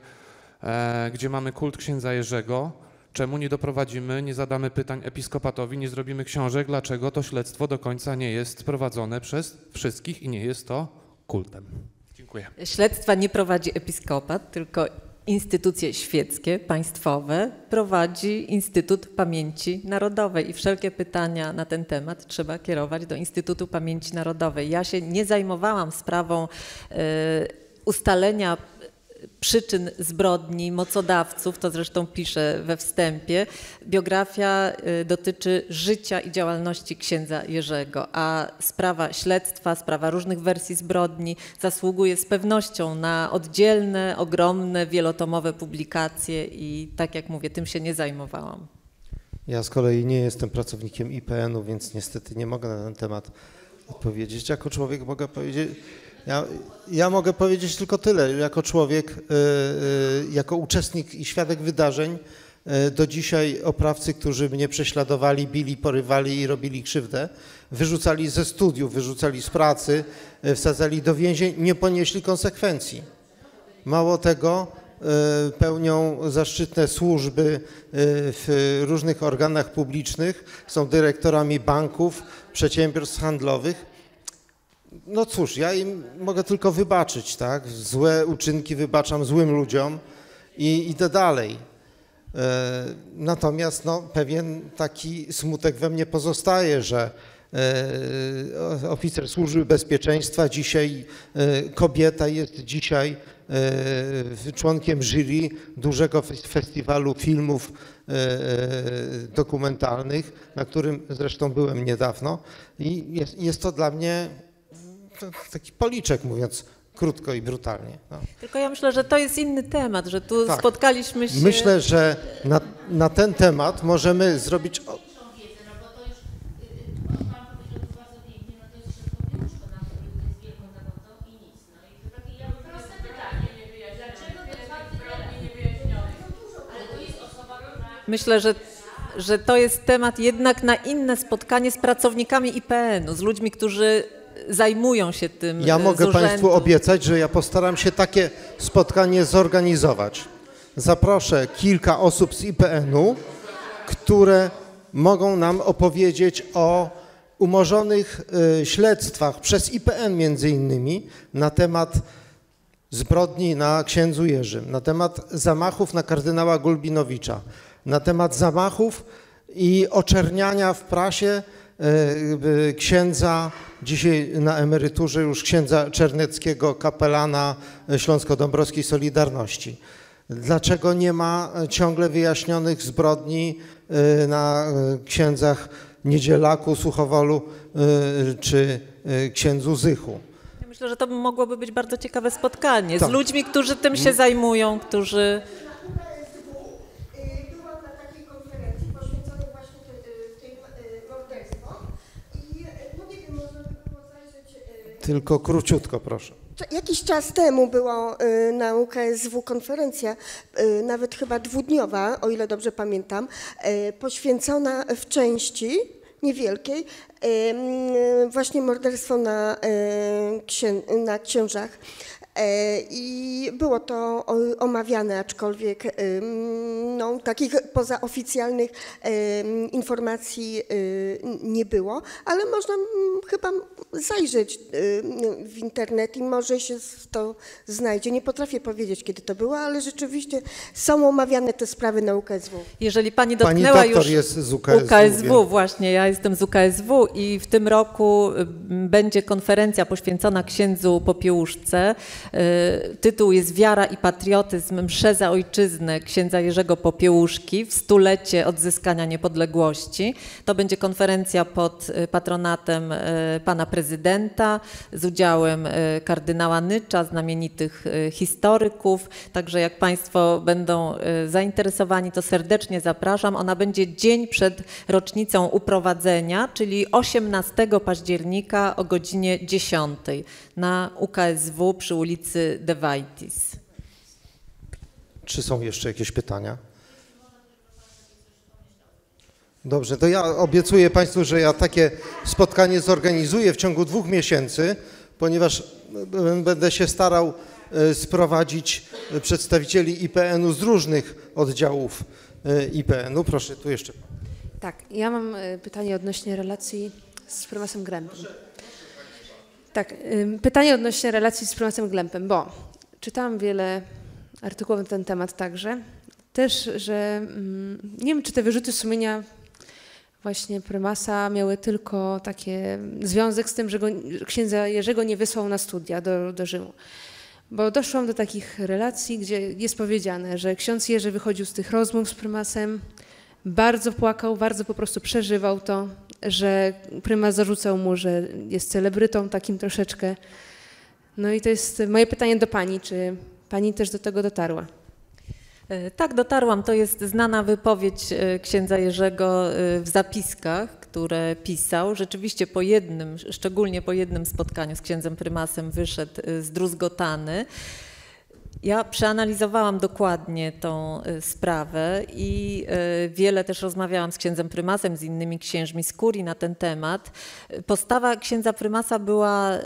e, gdzie mamy kult księdza Jerzego. Czemu nie doprowadzimy, nie zadamy pytań episkopatowi, nie zrobimy książek, dlaczego to śledztwo do końca nie jest prowadzone przez wszystkich i nie jest to kultem. Dziękuję. Śledztwa nie prowadzi episkopat, tylko instytucje świeckie, państwowe, prowadzi Instytut Pamięci Narodowej i wszelkie pytania na ten temat trzeba kierować do Instytutu Pamięci Narodowej. Ja się nie zajmowałam sprawą e, ustalenia przyczyn zbrodni, mocodawców, to zresztą piszę we wstępie. Biografia y, dotyczy życia i działalności księdza Jerzego, a sprawa śledztwa, sprawa różnych wersji zbrodni zasługuje z pewnością na oddzielne, ogromne, wielotomowe publikacje i tak jak mówię, tym się nie zajmowałam. Ja z kolei nie jestem pracownikiem IPN-u, więc niestety nie mogę na ten temat odpowiedzieć. Jako człowiek mogę powiedzieć, ja, ja mogę powiedzieć tylko tyle. Jako człowiek, y, y, jako uczestnik i świadek wydarzeń, y, do dzisiaj oprawcy, którzy mnie prześladowali, bili, porywali i robili krzywdę, wyrzucali ze studiów, wyrzucali z pracy, wsadzali do więzień, nie ponieśli konsekwencji. Mało tego, pełnią zaszczytne służby w różnych organach publicznych, są dyrektorami banków, przedsiębiorstw handlowych. No cóż, ja im mogę tylko wybaczyć, tak? Złe uczynki wybaczam złym ludziom i idę dalej. E, Natomiast no, pewien taki smutek we mnie pozostaje, że e, oficer służby bezpieczeństwa, dzisiaj e, kobieta jest dzisiaj członkiem jury dużego fes- festiwalu filmów dokumentalnych, na którym zresztą byłem niedawno i jest, jest to dla mnie to taki policzek, mówiąc krótko i brutalnie. No. Tylko ja myślę, że to jest inny temat, że tu Tak. spotkaliśmy się... Myślę, że na, na ten temat możemy zrobić. O, Myślę, że, że to jest temat jednak na inne spotkanie z pracownikami IPN-u, z ludźmi, którzy zajmują się tym ja e, mogę. Państwu obiecać, że ja postaram się takie spotkanie zorganizować. Zaproszę kilka osób z IPN-u, które mogą nam opowiedzieć o umorzonych y, śledztwach przez IPN między innymi na temat zbrodni na księdzu Jerzym, na temat zamachów na kardynała Gulbinowicza, na temat zamachów i oczerniania w prasie e, e, księdza, dzisiaj na emeryturze już księdza Czerneckiego, kapelana Śląsko-Dąbrowskiej Solidarności. Dlaczego nie ma ciągle wyjaśnionych zbrodni e, na e, księdzach Niedzielaku, Suchowolu e, czy e, księdzu Zychu? Myślę, że to mogłoby być bardzo ciekawe spotkanie Tak. z ludźmi, którzy tym się zajmują, którzy... Y, Byłam na takiej konferencji poświęconej właśnie tym, y, tym y, morderstwom i y, no nie wiem, można by było zajrzeć. y, Tylko króciutko, proszę. Jakiś czas temu była y, na UKSW konferencja, y, nawet chyba dwudniowa, o ile dobrze pamiętam, y, poświęcona w części niewielkiej właśnie morderstwo na, księ, na księżach. E, I było to omawiane, aczkolwiek no, takich pozaoficjalnych ym, informacji y, nie było, ale można chyba zajrzeć ym, w internet i może się to znajdzie. Nie potrafię powiedzieć, kiedy to było, ale rzeczywiście są omawiane te sprawy na UKSW. Jeżeli pani Pani dotknęła doktor już jest z UKSW, UKSW, właśnie, ja jestem z UKSW i w tym roku y, będzie konferencja poświęcona księdzu Popiełuszce. Y, Tytuł jest Wiara i patriotyzm, msze za ojczyznę księdza Jerzego Popiełuszki w stulecie odzyskania niepodległości. To będzie konferencja pod y, patronatem y, pana prezydenta z udziałem kardynała Nycza, znamienitych historyków. Także jak Państwo będą zainteresowani, to serdecznie zapraszam. Ona będzie dzień przed rocznicą uprowadzenia, czyli 18 października o godzinie 10 na UKSW przy ulicy De Vaitis. Czy są jeszcze jakieś pytania? Dobrze, to ja obiecuję Państwu, że ja takie spotkanie zorganizuję w ciągu dwóch miesięcy, ponieważ e, będę się starał e, sprowadzić e, przedstawicieli IPN-u z różnych oddziałów IPN-u. Proszę, tu jeszcze. Tak, ja mam pytanie odnośnie relacji z prymasem Glempem. Tak, pytanie odnośnie relacji z prymasem Glempem, bo czytałam wiele artykułem na ten temat także. Też, że nie wiem, czy te wyrzuty sumienia właśnie prymasa miały tylko takie związek z tym, że go, księdza Jerzego nie wysłał na studia do, do Rzymu. Bo doszłam do takich relacji, gdzie jest powiedziane, że ksiądz Jerzy wychodził z tych rozmów z prymasem, bardzo płakał, bardzo po prostu przeżywał to, że prymas zarzucał mu, że jest celebrytą takim troszeczkę. No i to jest moje pytanie do pani, czy pani też do tego dotarła? E, Tak, dotarłam. To jest znana wypowiedź e, księdza Jerzego e, w zapiskach, które pisał. Rzeczywiście po jednym, szczególnie po jednym spotkaniu z księdzem prymasem wyszedł zdruzgotany. Ja przeanalizowałam dokładnie tą y, sprawę i y, wiele też rozmawiałam z księdzem prymasem, z innymi księżmi z kurii na ten temat. Postawa księdza prymasa była y,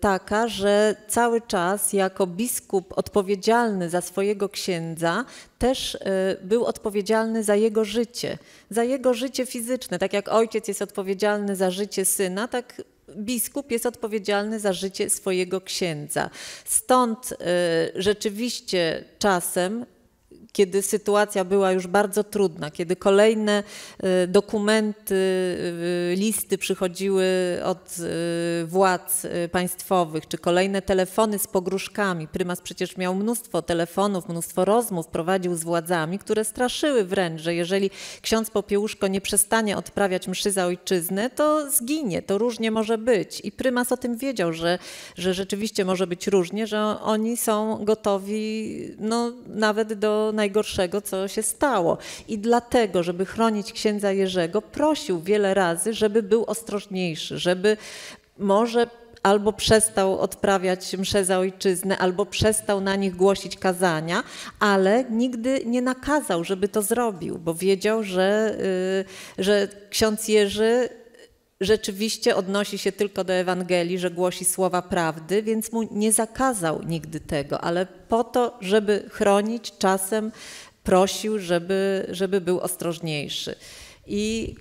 taka, że cały czas jako biskup odpowiedzialny za swojego księdza też był odpowiedzialny za jego życie, za jego życie fizyczne. Tak jak ojciec jest odpowiedzialny za życie syna, tak biskup jest odpowiedzialny za życie swojego księdza. Stąd y, rzeczywiście czasem kiedy sytuacja była już bardzo trudna, kiedy kolejne y, dokumenty, y, listy przychodziły od y, władz państwowych, czy kolejne telefony z pogróżkami. Prymas przecież miał mnóstwo telefonów, mnóstwo rozmów prowadził z władzami, które straszyły wręcz, że jeżeli ksiądz Popiełuszko nie przestanie odprawiać mszy za ojczyznę, to zginie, to różnie może być. I prymas o tym wiedział, że, że rzeczywiście może być różnie, że oni są gotowi no, nawet do najgorszego, co się stało. I dlatego, żeby chronić księdza Jerzego, prosił wiele razy, żeby był ostrożniejszy, żeby może albo przestał odprawiać msze za ojczyznę, albo przestał na nich głosić kazania, ale nigdy nie nakazał, żeby to zrobił, bo wiedział, że, y, że ksiądz Jerzy rzeczywiście odnosi się tylko do Ewangelii, że głosi słowa prawdy, więc mu nie zakazał nigdy tego, ale po to, żeby chronić, czasem prosił, żeby, żeby był ostrożniejszy. I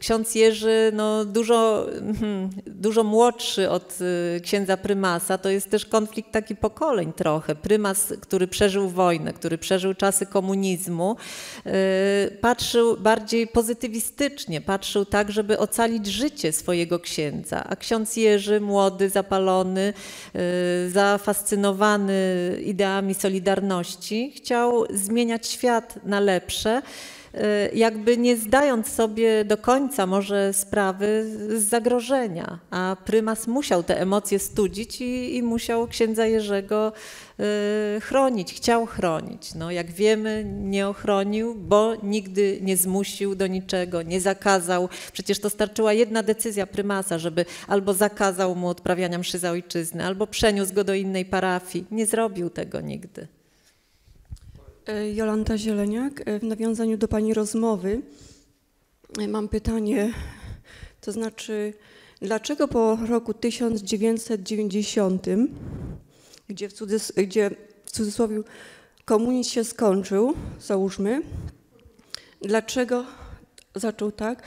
ksiądz Jerzy, no dużo, mhm, dużo młodszy od y, księdza prymasa, to jest też konflikt taki pokoleń trochę. Prymas, który przeżył wojnę, który przeżył czasy komunizmu, y, patrzył bardziej pozytywistycznie, patrzył tak, żeby ocalić życie swojego księdza. A ksiądz Jerzy, młody, zapalony, y, zafascynowany ideami Solidarności, chciał zmieniać świat na lepsze jakby nie zdając sobie do końca może sprawy z zagrożenia, a prymas musiał te emocje studzić i, i musiał księdza Jerzego y, chronić, chciał chronić. No, jak wiemy, nie ochronił, bo nigdy nie zmusił do niczego, nie zakazał. Przecież to starczyła jedna decyzja prymasa, żeby albo zakazał mu odprawiania mszy za ojczyznę, albo przeniósł go do innej parafii. Nie zrobił tego nigdy. E, Jolanta Zieleniak. E, W nawiązaniu do Pani rozmowy e, mam pytanie, to znaczy, dlaczego po roku 1990, gdzie w, cudzys- gdzie w cudzysłowie komunizm się skończył, załóżmy, dlaczego zaczął tak,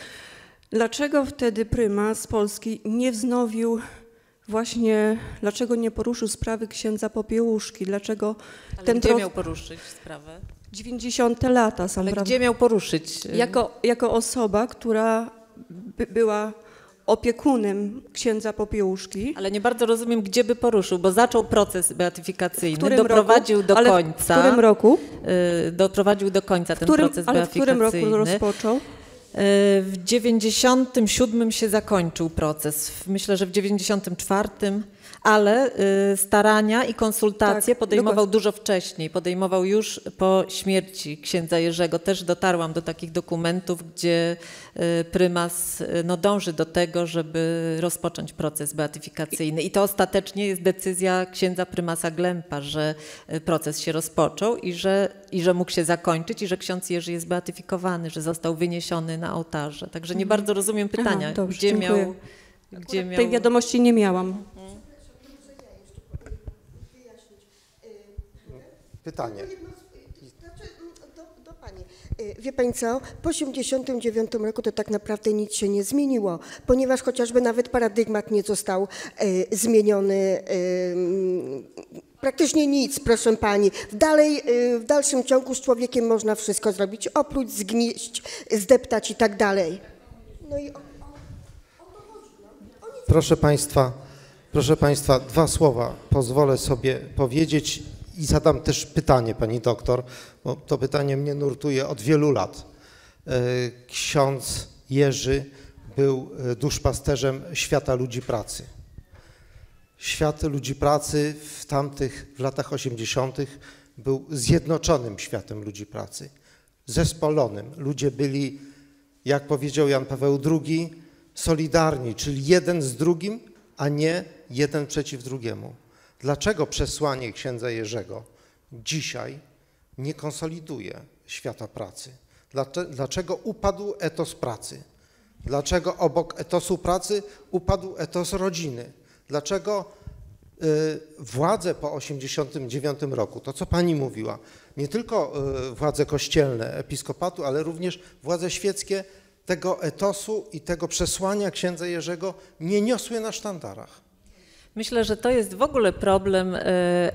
dlaczego wtedy prymas Polski nie wznowił właśnie, dlaczego nie poruszył sprawy księdza Popiełuszki, dlaczego Ale ten gdzie miał poruszyć sprawę? 90 lata są Ale prawda? gdzie miał poruszyć? y, Jako, jako osoba, która by, była opiekunem księdza Popiełuszki. Ale nie bardzo rozumiem, gdzie by poruszył, bo zaczął proces beatyfikacyjny, W doprowadził roku? do Ale w końca. którym roku? y, Doprowadził do końca W ten którym, proces ale w którym roku beatyfikacyjny. rozpoczął? W 97 się zakończył proces. Myślę, że w 94, ale y, starania i konsultacje Tak, podejmował dokładnie. dużo wcześniej. Podejmował już po śmierci księdza Jerzego. Też dotarłam do takich dokumentów, gdzie y, prymas y, no, dąży do tego, żeby rozpocząć proces beatyfikacyjny. I to ostatecznie jest decyzja księdza prymasa Glempa, że proces się rozpoczął i że, i że mógł się zakończyć i że ksiądz Jerzy jest beatyfikowany, że został wyniesiony na ołtarze. Także nie bardzo rozumiem pytania, Mhm. Aha, dobrze, gdzie, dziękuję. miał, gdzie miał... Tej wiadomości nie miałam. Pytanie. Znaczy, do, do pani. Y, Wie pani co, po 89 roku to tak naprawdę nic się nie zmieniło, ponieważ chociażby nawet paradygmat nie został y, zmieniony y, Praktycznie nic, proszę pani. W, dalej, y, w dalszym ciągu z człowiekiem można wszystko zrobić. Opluć, zgnieść, zdeptać i tak dalej. No i o, Proszę Państwa, proszę Państwa, dwa słowa pozwolę sobie powiedzieć i zadam też pytanie Pani doktor, bo to pytanie mnie nurtuje od wielu lat. E, Ksiądz Jerzy był e, duszpasterzem świata ludzi pracy. Świat ludzi pracy w tamtych, w latach 80. był zjednoczonym światem ludzi pracy, zespolonym. Ludzie byli, jak powiedział Jan Paweł II, solidarni, czyli jeden z drugim, a nie jeden przeciw drugiemu. Dlaczego przesłanie księdza Jerzego dzisiaj nie konsoliduje świata pracy? Dlacze- Dlaczego upadł etos pracy? Dlaczego obok etosu pracy upadł etos rodziny? Dlaczego y, władze po 89 roku, to co pani mówiła, nie tylko y, władze kościelne, episkopatu, ale również władze świeckie tego etosu i tego przesłania księdza Jerzego nie niosły na sztandarach. Myślę, że to jest w ogóle problem e,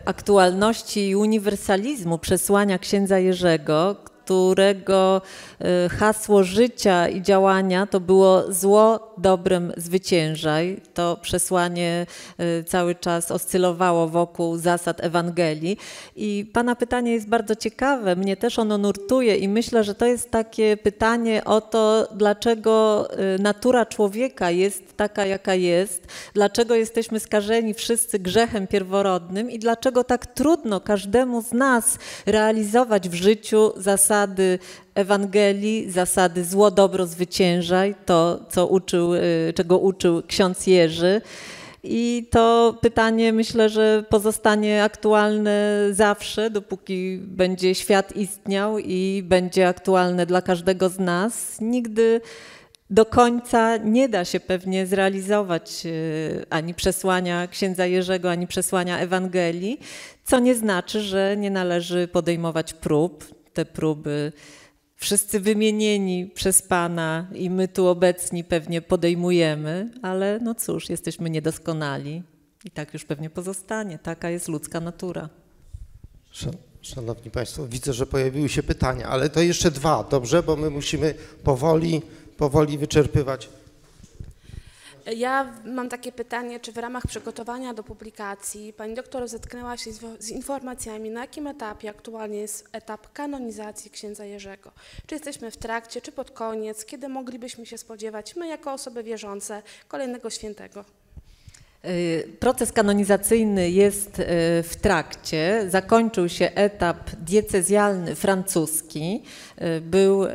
aktualności i uniwersalizmu przesłania księdza Jerzego, którego e, hasło życia i działania to było zło dobrem zwyciężaj. To przesłanie e, cały czas oscylowało wokół zasad Ewangelii. I Pana pytanie jest bardzo ciekawe, mnie też ono nurtuje i myślę, że to jest takie pytanie o to, dlaczego e, natura człowieka jest taka, jaka jest, dlaczego jesteśmy skażeni wszyscy grzechem pierworodnym i dlaczego tak trudno każdemu z nas realizować w życiu zasady Ewangelii, zasady zło, dobro zwyciężaj, to co uczył, y, czego uczył ksiądz Jerzy. I to pytanie myślę, że pozostanie aktualne zawsze, dopóki będzie świat istniał i będzie aktualne dla każdego z nas. Nigdy do końca nie da się pewnie zrealizować y, ani przesłania księdza Jerzego, ani przesłania Ewangelii, co nie znaczy, że nie należy podejmować prób. Te próby wszyscy wymienieni przez Pana i my tu obecni pewnie podejmujemy, ale no cóż, jesteśmy niedoskonali i tak już pewnie pozostanie. Taka jest ludzka natura. Szan- Szanowni Państwo, widzę, że pojawiły się pytania, ale to jeszcze dwa, dobrze? Bo my musimy powoli, powoli wyczerpywać. Ja mam takie pytanie, czy w ramach przygotowania do publikacji pani doktor zetknęła się z, informacjami, na jakim etapie aktualnie jest etap kanonizacji księdza Jerzego? Czy jesteśmy w trakcie, czy pod koniec? Kiedy moglibyśmy się spodziewać, my jako osoby wierzące, kolejnego świętego? Y, Proces kanonizacyjny jest y, w trakcie. Zakończył się etap diecezjalny francuski. Y, Był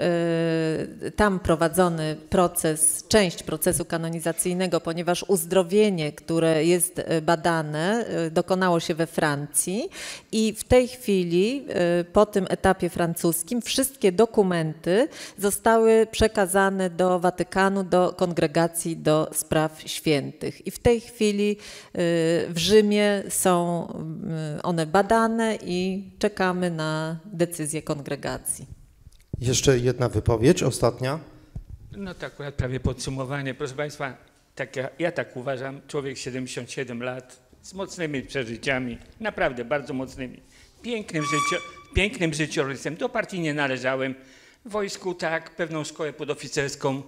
tam prowadzony proces, część procesu kanonizacyjnego, ponieważ uzdrowienie, które jest badane, dokonało się we Francji i w tej chwili po tym etapie francuskim wszystkie dokumenty zostały przekazane do Watykanu, do kongregacji do spraw świętych. I w tej chwili y, w Rzymie są y, one badane i czekamy na decyzję kongregacji. Jeszcze jedna wypowiedź, ostatnia. No to akurat prawie podsumowanie. Proszę Państwa, tak ja, ja tak uważam, człowiek 77 lat, z mocnymi przeżyciami, naprawdę bardzo mocnymi, pięknym, życio, pięknym życiorysem. Do partii nie należałem. W wojsku tak, pewną szkołę podoficerską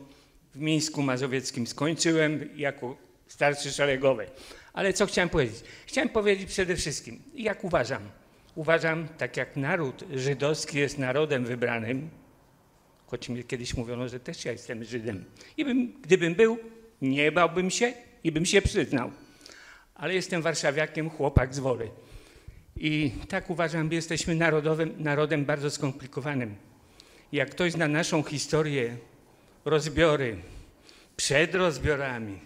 w Mińsku Mazowieckim skończyłem jako starszy szeregowy. Ale co chciałem powiedzieć? Chciałem powiedzieć przede wszystkim, jak uważam. Uważam, tak jak naród żydowski jest narodem wybranym, choć mi kiedyś mówiono, że też ja jestem Żydem. I bym, gdybym był, nie bałbym się i bym się przyznał. Ale jestem warszawiakiem, chłopak z Wory. I tak uważam, jesteśmy narodowym, narodem bardzo skomplikowanym. Jak ktoś zna naszą historię, rozbiory, przed rozbiorami,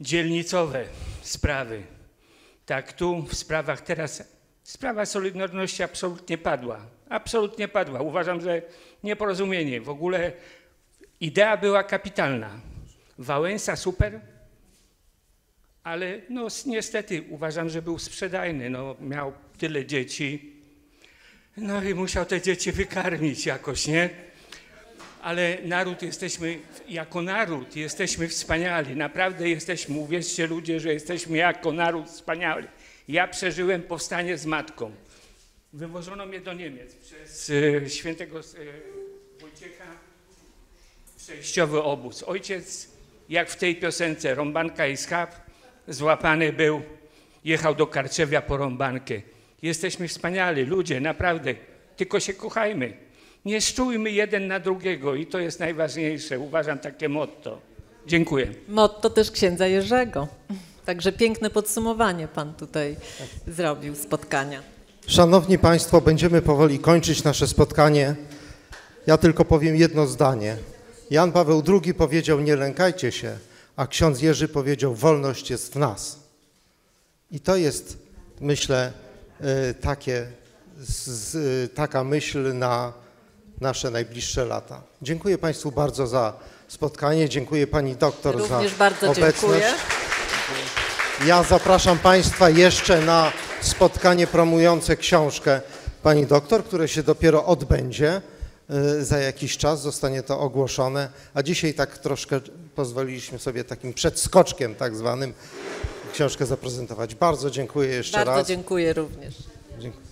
dzielnicowe sprawy, tak tu w sprawach teraz, sprawa Solidarności absolutnie padła. Absolutnie padła. Uważam, że nieporozumienie. W ogóle idea była kapitalna. Wałęsa super, ale no niestety uważam, że był sprzedajny. No, miał tyle dzieci, no i musiał te dzieci wykarmić jakoś, nie? Ale naród jesteśmy, jako naród jesteśmy wspaniali. Naprawdę jesteśmy, uwierzcie ludzie, że jesteśmy jako naród wspaniali. Ja przeżyłem powstanie z matką. Wywożono mnie do Niemiec przez e, świętego e, Wojciecha przejściowy obóz. Ojciec, jak w tej piosence, rąbanka i schab, złapany był, jechał do Karczewia po rąbankę. Jesteśmy wspaniali ludzie, naprawdę, tylko się kochajmy. Nie szczujmy jeden na drugiego i to jest najważniejsze. Uważam takie motto. Dziękuję. Motto też księdza Jerzego. Także piękne podsumowanie pan tutaj zrobił spotkania. Szanowni Państwo, będziemy powoli kończyć nasze spotkanie. Ja tylko powiem jedno zdanie. Jan Paweł II powiedział: Nie lękajcie się, a ksiądz Jerzy powiedział: Wolność jest w nas. I to jest, myślę, y, takie, z, z, taka myśl na nasze najbliższe lata. Dziękuję Państwu bardzo za spotkanie. Dziękuję Pani doktor Również za bardzo obecność. dziękuję. Ja zapraszam Państwa jeszcze na spotkanie promujące książkę Pani doktor, które się dopiero odbędzie. y, Za jakiś czas zostanie to ogłoszone, a dzisiaj tak troszkę pozwoliliśmy sobie takim przedskoczkiem tak zwanym książkę zaprezentować. Bardzo dziękuję jeszcze Bardzo raz. dziękuję również. Dziękuję.